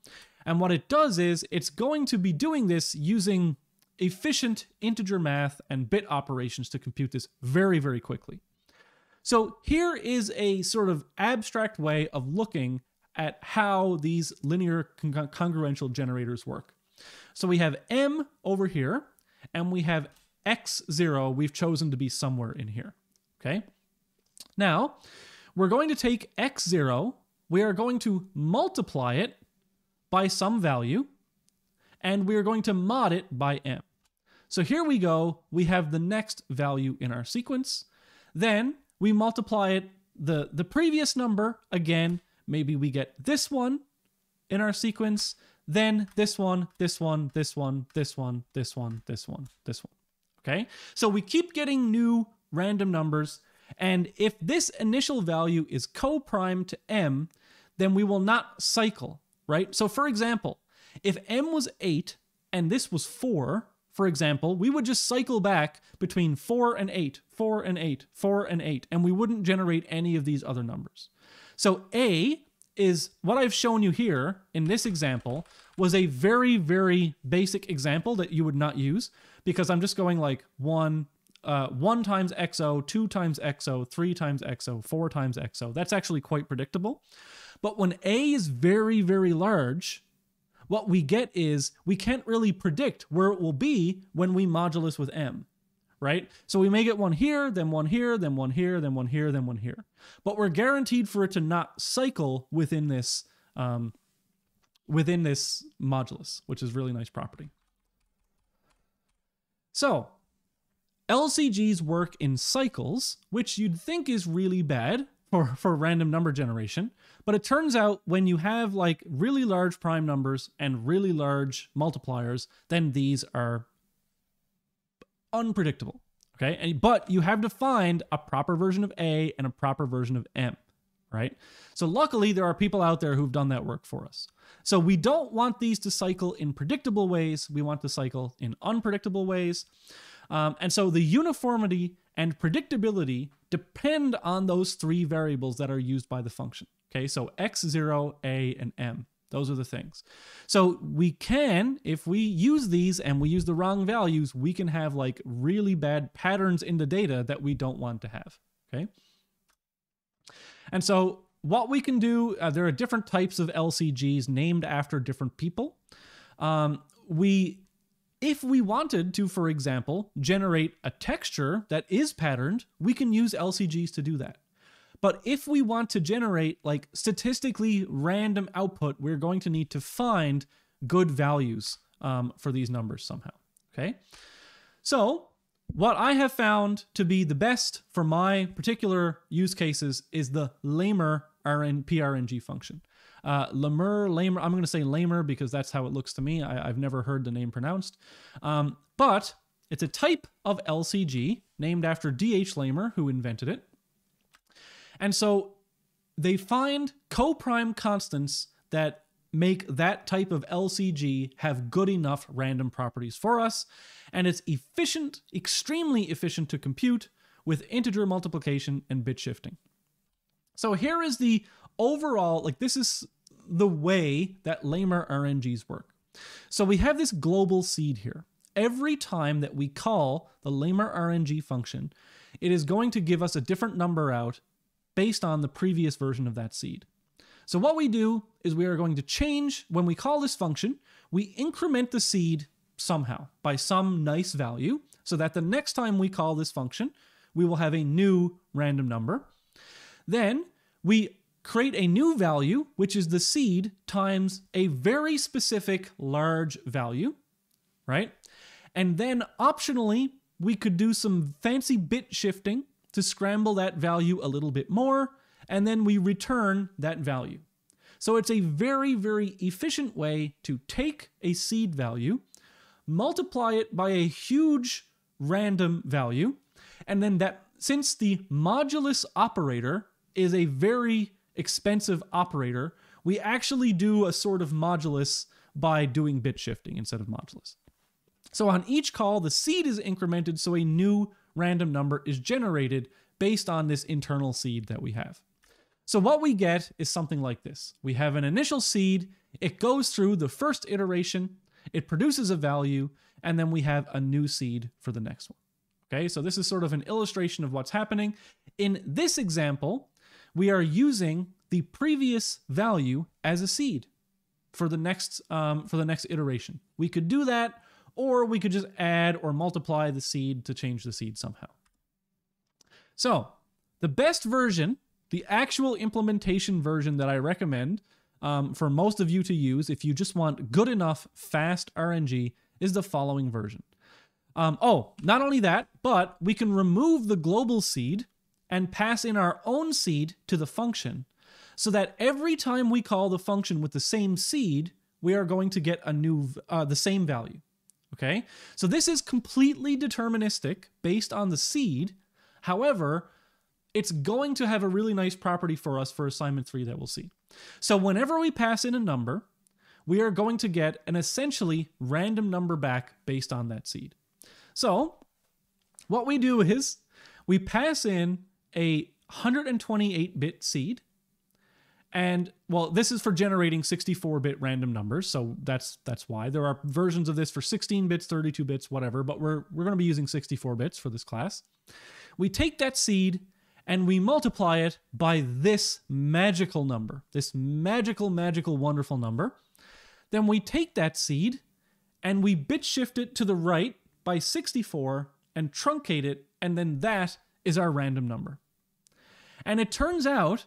And what it does is it's going to be doing this using efficient integer math and bit operations to compute this very, very quickly. So here is a sort of abstract way of looking at how these linear con- congruential generators work. So we have m over here, and we have x0 we've chosen to be somewhere in here. Okay? Now, we're going to take x0, we are going to multiply it by some value, and we are going to mod it by m. So here we go, we have the next value in our sequence. Then we multiply it the, the previous number again. Maybe we get this one in our sequence, then this one, this one, this one, this one, this one, this one, this one. Okay? So we keep getting new random numbers. And if this initial value is co-prime to m, then we will not cycle, right? So for example, if m was 8 and this was 4, for example, we would just cycle back between 4 and 8, 4 and 8, 4 and 8, and we wouldn't generate any of these other numbers. So A is what I've shown you here in this example was a very, very basic example that you would not use because I'm just going like 1, uh, 1 times XO, 2 times XO, 3 times XO, 4 times XO. That's actually quite predictable. But when A is very, very large, what we get is we can't really predict where it will be when we modulus with m, right? So we may get one here, then one here, then one here, then one here, then one here. But we're guaranteed for it to not cycle within this um, within this modulus, which is really nice property. So LCGs work in cycles, which you'd think is really bad for, for random number generation. But it turns out when you have like really large prime numbers and really large multipliers, then these are unpredictable. Okay. And, but you have to find a proper version of A and a proper version of M, right? So luckily, there are people out there who've done that work for us. So we don't want these to cycle in predictable ways. We want to cycle in unpredictable ways. Um, and so the uniformity and predictability depend on those three variables that are used by the function. Okay, so x0, a, and m. Those are the things. So we can, if we use these and we use the wrong values, we can have like really bad patterns in the data that we don't want to have. Okay. And so what we can do, uh, there are different types of LCGs named after different people. Um, we if we wanted to, for example, generate a texture that is patterned, we can use LCGs to do that. But if we want to generate like statistically random output, we're going to need to find good values um, for these numbers somehow. Okay. So what I have found to be the best for my particular use cases is the Lehmer RN, PRNG function. Uh, Lemur, Lamer, I'm going to say Lamer because that's how it looks to me. I, have never heard the name pronounced. Um, but it's a type of LCG named after D.H. Lehmer, who invented it. And so they find co-prime constants that make that type of LCG have good enough random properties for us. And it's efficient, extremely efficient to compute with integer multiplication and bit shifting. So here is the overall, like this is the way that Lehmer RNGs work. So we have this global seed here. Every time that we call the Lehmer RNG function, it is going to give us a different number out based on the previous version of that seed. So what we do is we are going to change, when we call this function, we increment the seed somehow by some nice value so that the next time we call this function, we will have a new random number. Then we create a new value, which is the seed times a very specific large value, right? And then optionally, we could do some fancy bit shifting to scramble that value a little bit more, and then we return that value. So it's a very, very efficient way to take a seed value, multiply it by a huge random value, and then that since the modulus operator is a very expensive operator, we actually do a sort of modulus by doing bit shifting instead of modulus. So on each call, the seed is incremented so a new random number is generated based on this internal seed that we have. So what we get is something like this. We have an initial seed, it goes through the first iteration, it produces a value, and then we have a new seed for the next one. Okay, so this is sort of an illustration of what's happening. In this example, we are using the previous value as a seed for the next um, for the next iteration. We could do that, or we could just add or multiply the seed to change the seed somehow. So the best version, the actual implementation version that I recommend um, for most of you to use if you just want good enough fast RNG is the following version. Um, oh, not only that, but we can remove the global seed and pass in our own seed to the function so that every time we call the function with the same seed, we are going to get a new uh, the same value. Okay, so this is completely deterministic based on the seed. However, it's going to have a really nice property for us for assignment three that we'll see. So whenever we pass in a number, we are going to get an essentially random number back based on that seed. So what we do is we pass in a 128 bit seed. And well, this is for generating 64-bit random numbers, so that's that's why there are versions of this for 16 bits, 32 bits, whatever. But we're we're going to be using 64 bits for this class. We take that seed and we multiply it by this magical number, this magical, magical, wonderful number. Then we take that seed and we bit shift it to the right by 64 and truncate it, and then that is our random number. And it turns out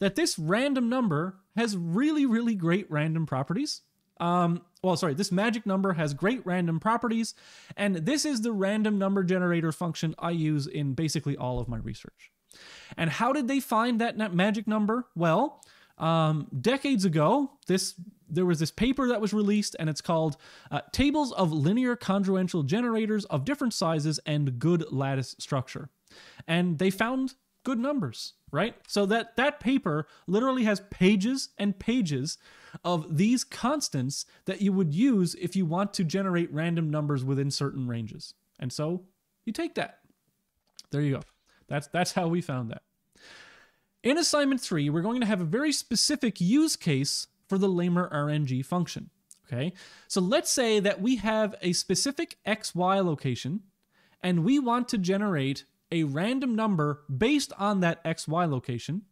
that this random number has really, really great random properties. Um, well, sorry, this magic number has great random properties, and this is the random number generator function I use in basically all of my research. And how did they find that magic number? Well, um, decades ago, this there was this paper that was released, and it's called uh, "Tables of Linear Congruential Generators of Different Sizes and Good Lattice Structure," and they found good numbers, right? So that that paper literally has pages and pages of these constants that you would use if you want to generate random numbers within certain ranges. And so you take that. There you go. That's that's how we found that. In assignment 3, we're going to have a very specific use case for the Lehmer RNG function. Okay? So let's say that we have a specific xy location and we want to generate a random number based on that xy location,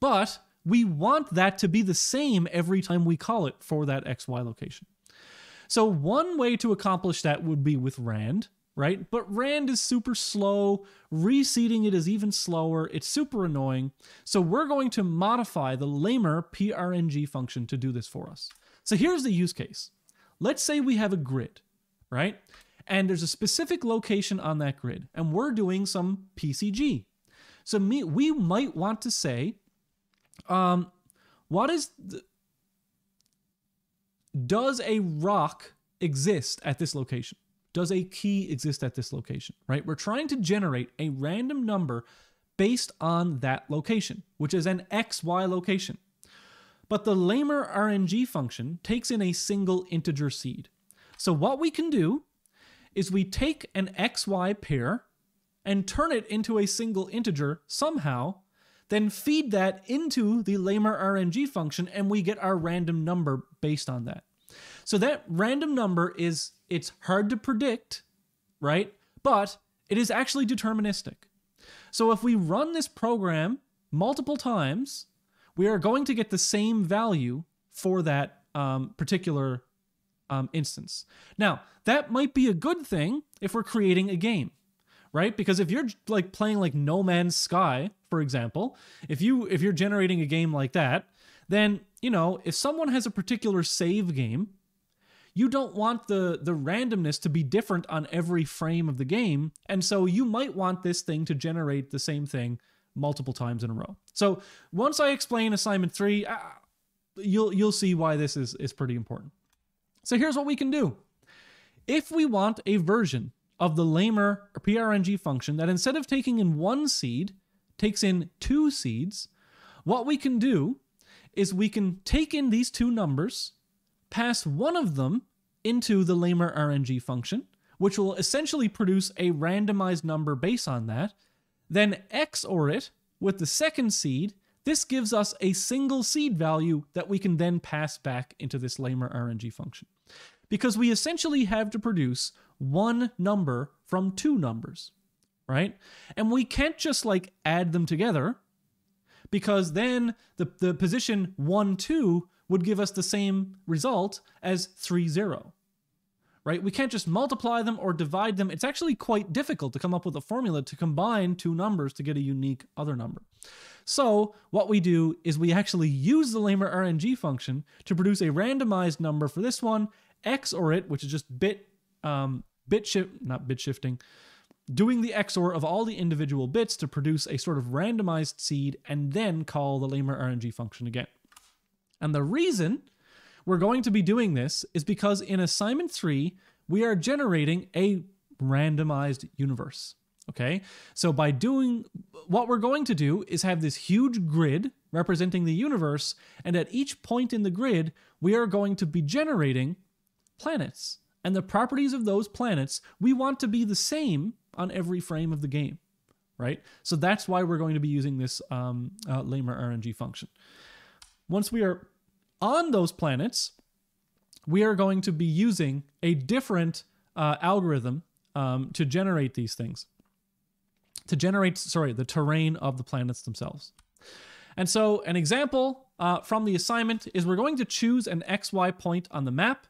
but we want that to be the same every time we call it for that xy location. So one way to accomplish that would be with rand, right? But rand is super slow. Reseeding it is even slower. It's super annoying. So we're going to modify the Lehmer PRNG function to do this for us. So here's the use case. Let's say we have a grid, right? And there's a specific location on that grid, and we're doing some PCG. So me, we might want to say, um, what is the, does a rock exist at this location? does a key exist at this location, right? We're trying to generate a random number based on that location, which is an XY location. But the Lehmer RNG function takes in a single integer seed. So what we can do is we take an XY pair and turn it into a single integer somehow, then feed that into the Lehmer RNG function, and we get our random number based on that. So that random number is it's hard to predict, right? But it is actually deterministic. So if we run this program multiple times, we are going to get the same value for that um, particular um, instance. Now, that might be a good thing if we're creating a game, right? Because if you're like playing like No Man's Sky, for example, if you if you're generating a game like that, then you know if someone has a particular save game you don't want the the randomness to be different on every frame of the game and so you might want this thing to generate the same thing multiple times in a row so once i explain assignment 3 uh, you'll you'll see why this is is pretty important so here's what we can do if we want a version of the Lehmer prng function that instead of taking in one seed takes in two seeds what we can do is we can take in these two numbers pass one of them into the Lehmer RNG function, which will essentially produce a randomized number based on that, then XOR it with the second seed. This gives us a single seed value that we can then pass back into this Lehmer RNG function. Because we essentially have to produce one number from two numbers, right? And we can't just like add them together because then the, the position 1, 2 would give us the same result as 3, 0. Right? We can't just multiply them or divide them. It's actually quite difficult to come up with a formula to combine two numbers to get a unique other number. So what we do is we actually use the Lehmer RNG function to produce a randomized number for this one, XOR it, which is just bit um, bit shift, not bit shifting, doing the XOR of all the individual bits to produce a sort of randomized seed and then call the Lehmer RNG function again. And the reason we're going to be doing this is because in assignment three, we are generating a randomized universe. Okay, so by doing what we're going to do is have this huge grid representing the universe, and at each point in the grid, we are going to be generating planets. And the properties of those planets we want to be the same on every frame of the game, right? So that's why we're going to be using this um, uh, Lehmer RNG function. Once we are on those planets, we are going to be using a different uh, algorithm um, to generate these things, to generate, sorry, the terrain of the planets themselves. And so an example uh, from the assignment is we're going to choose an XY point on the map.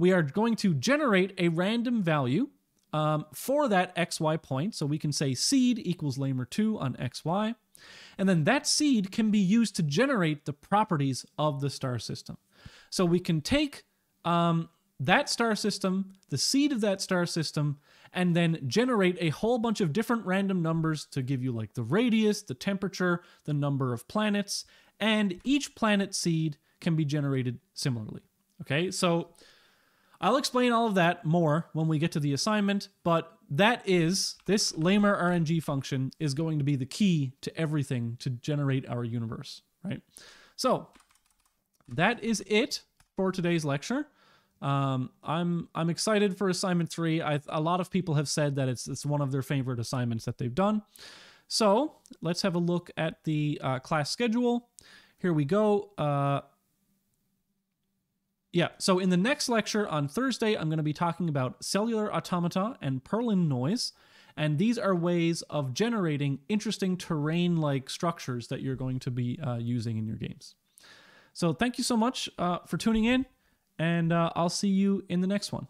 We are going to generate a random value um, for that xy point. So we can say seed equals Lehmer2 on xy. And then that seed can be used to generate the properties of the star system. So we can take um, that star system, the seed of that star system, and then generate a whole bunch of different random numbers to give you like the radius, the temperature, the number of planets, and each planet seed can be generated similarly. Okay, so I'll explain all of that more when we get to the assignment, but that is, this Lehmer RNG function is going to be the key to everything to generate our universe, right? So that is it for today's lecture. Um, I'm I'm excited for assignment three. I, a lot of people have said that it's it's one of their favorite assignments that they've done. So let's have a look at the uh, class schedule. Here we go. Uh, yeah, so in the next lecture on Thursday, I'm going to be talking about cellular automata and Perlin noise. And these are ways of generating interesting terrain like structures that you're going to be uh, using in your games. So thank you so much uh, for tuning in, and uh, I'll see you in the next one.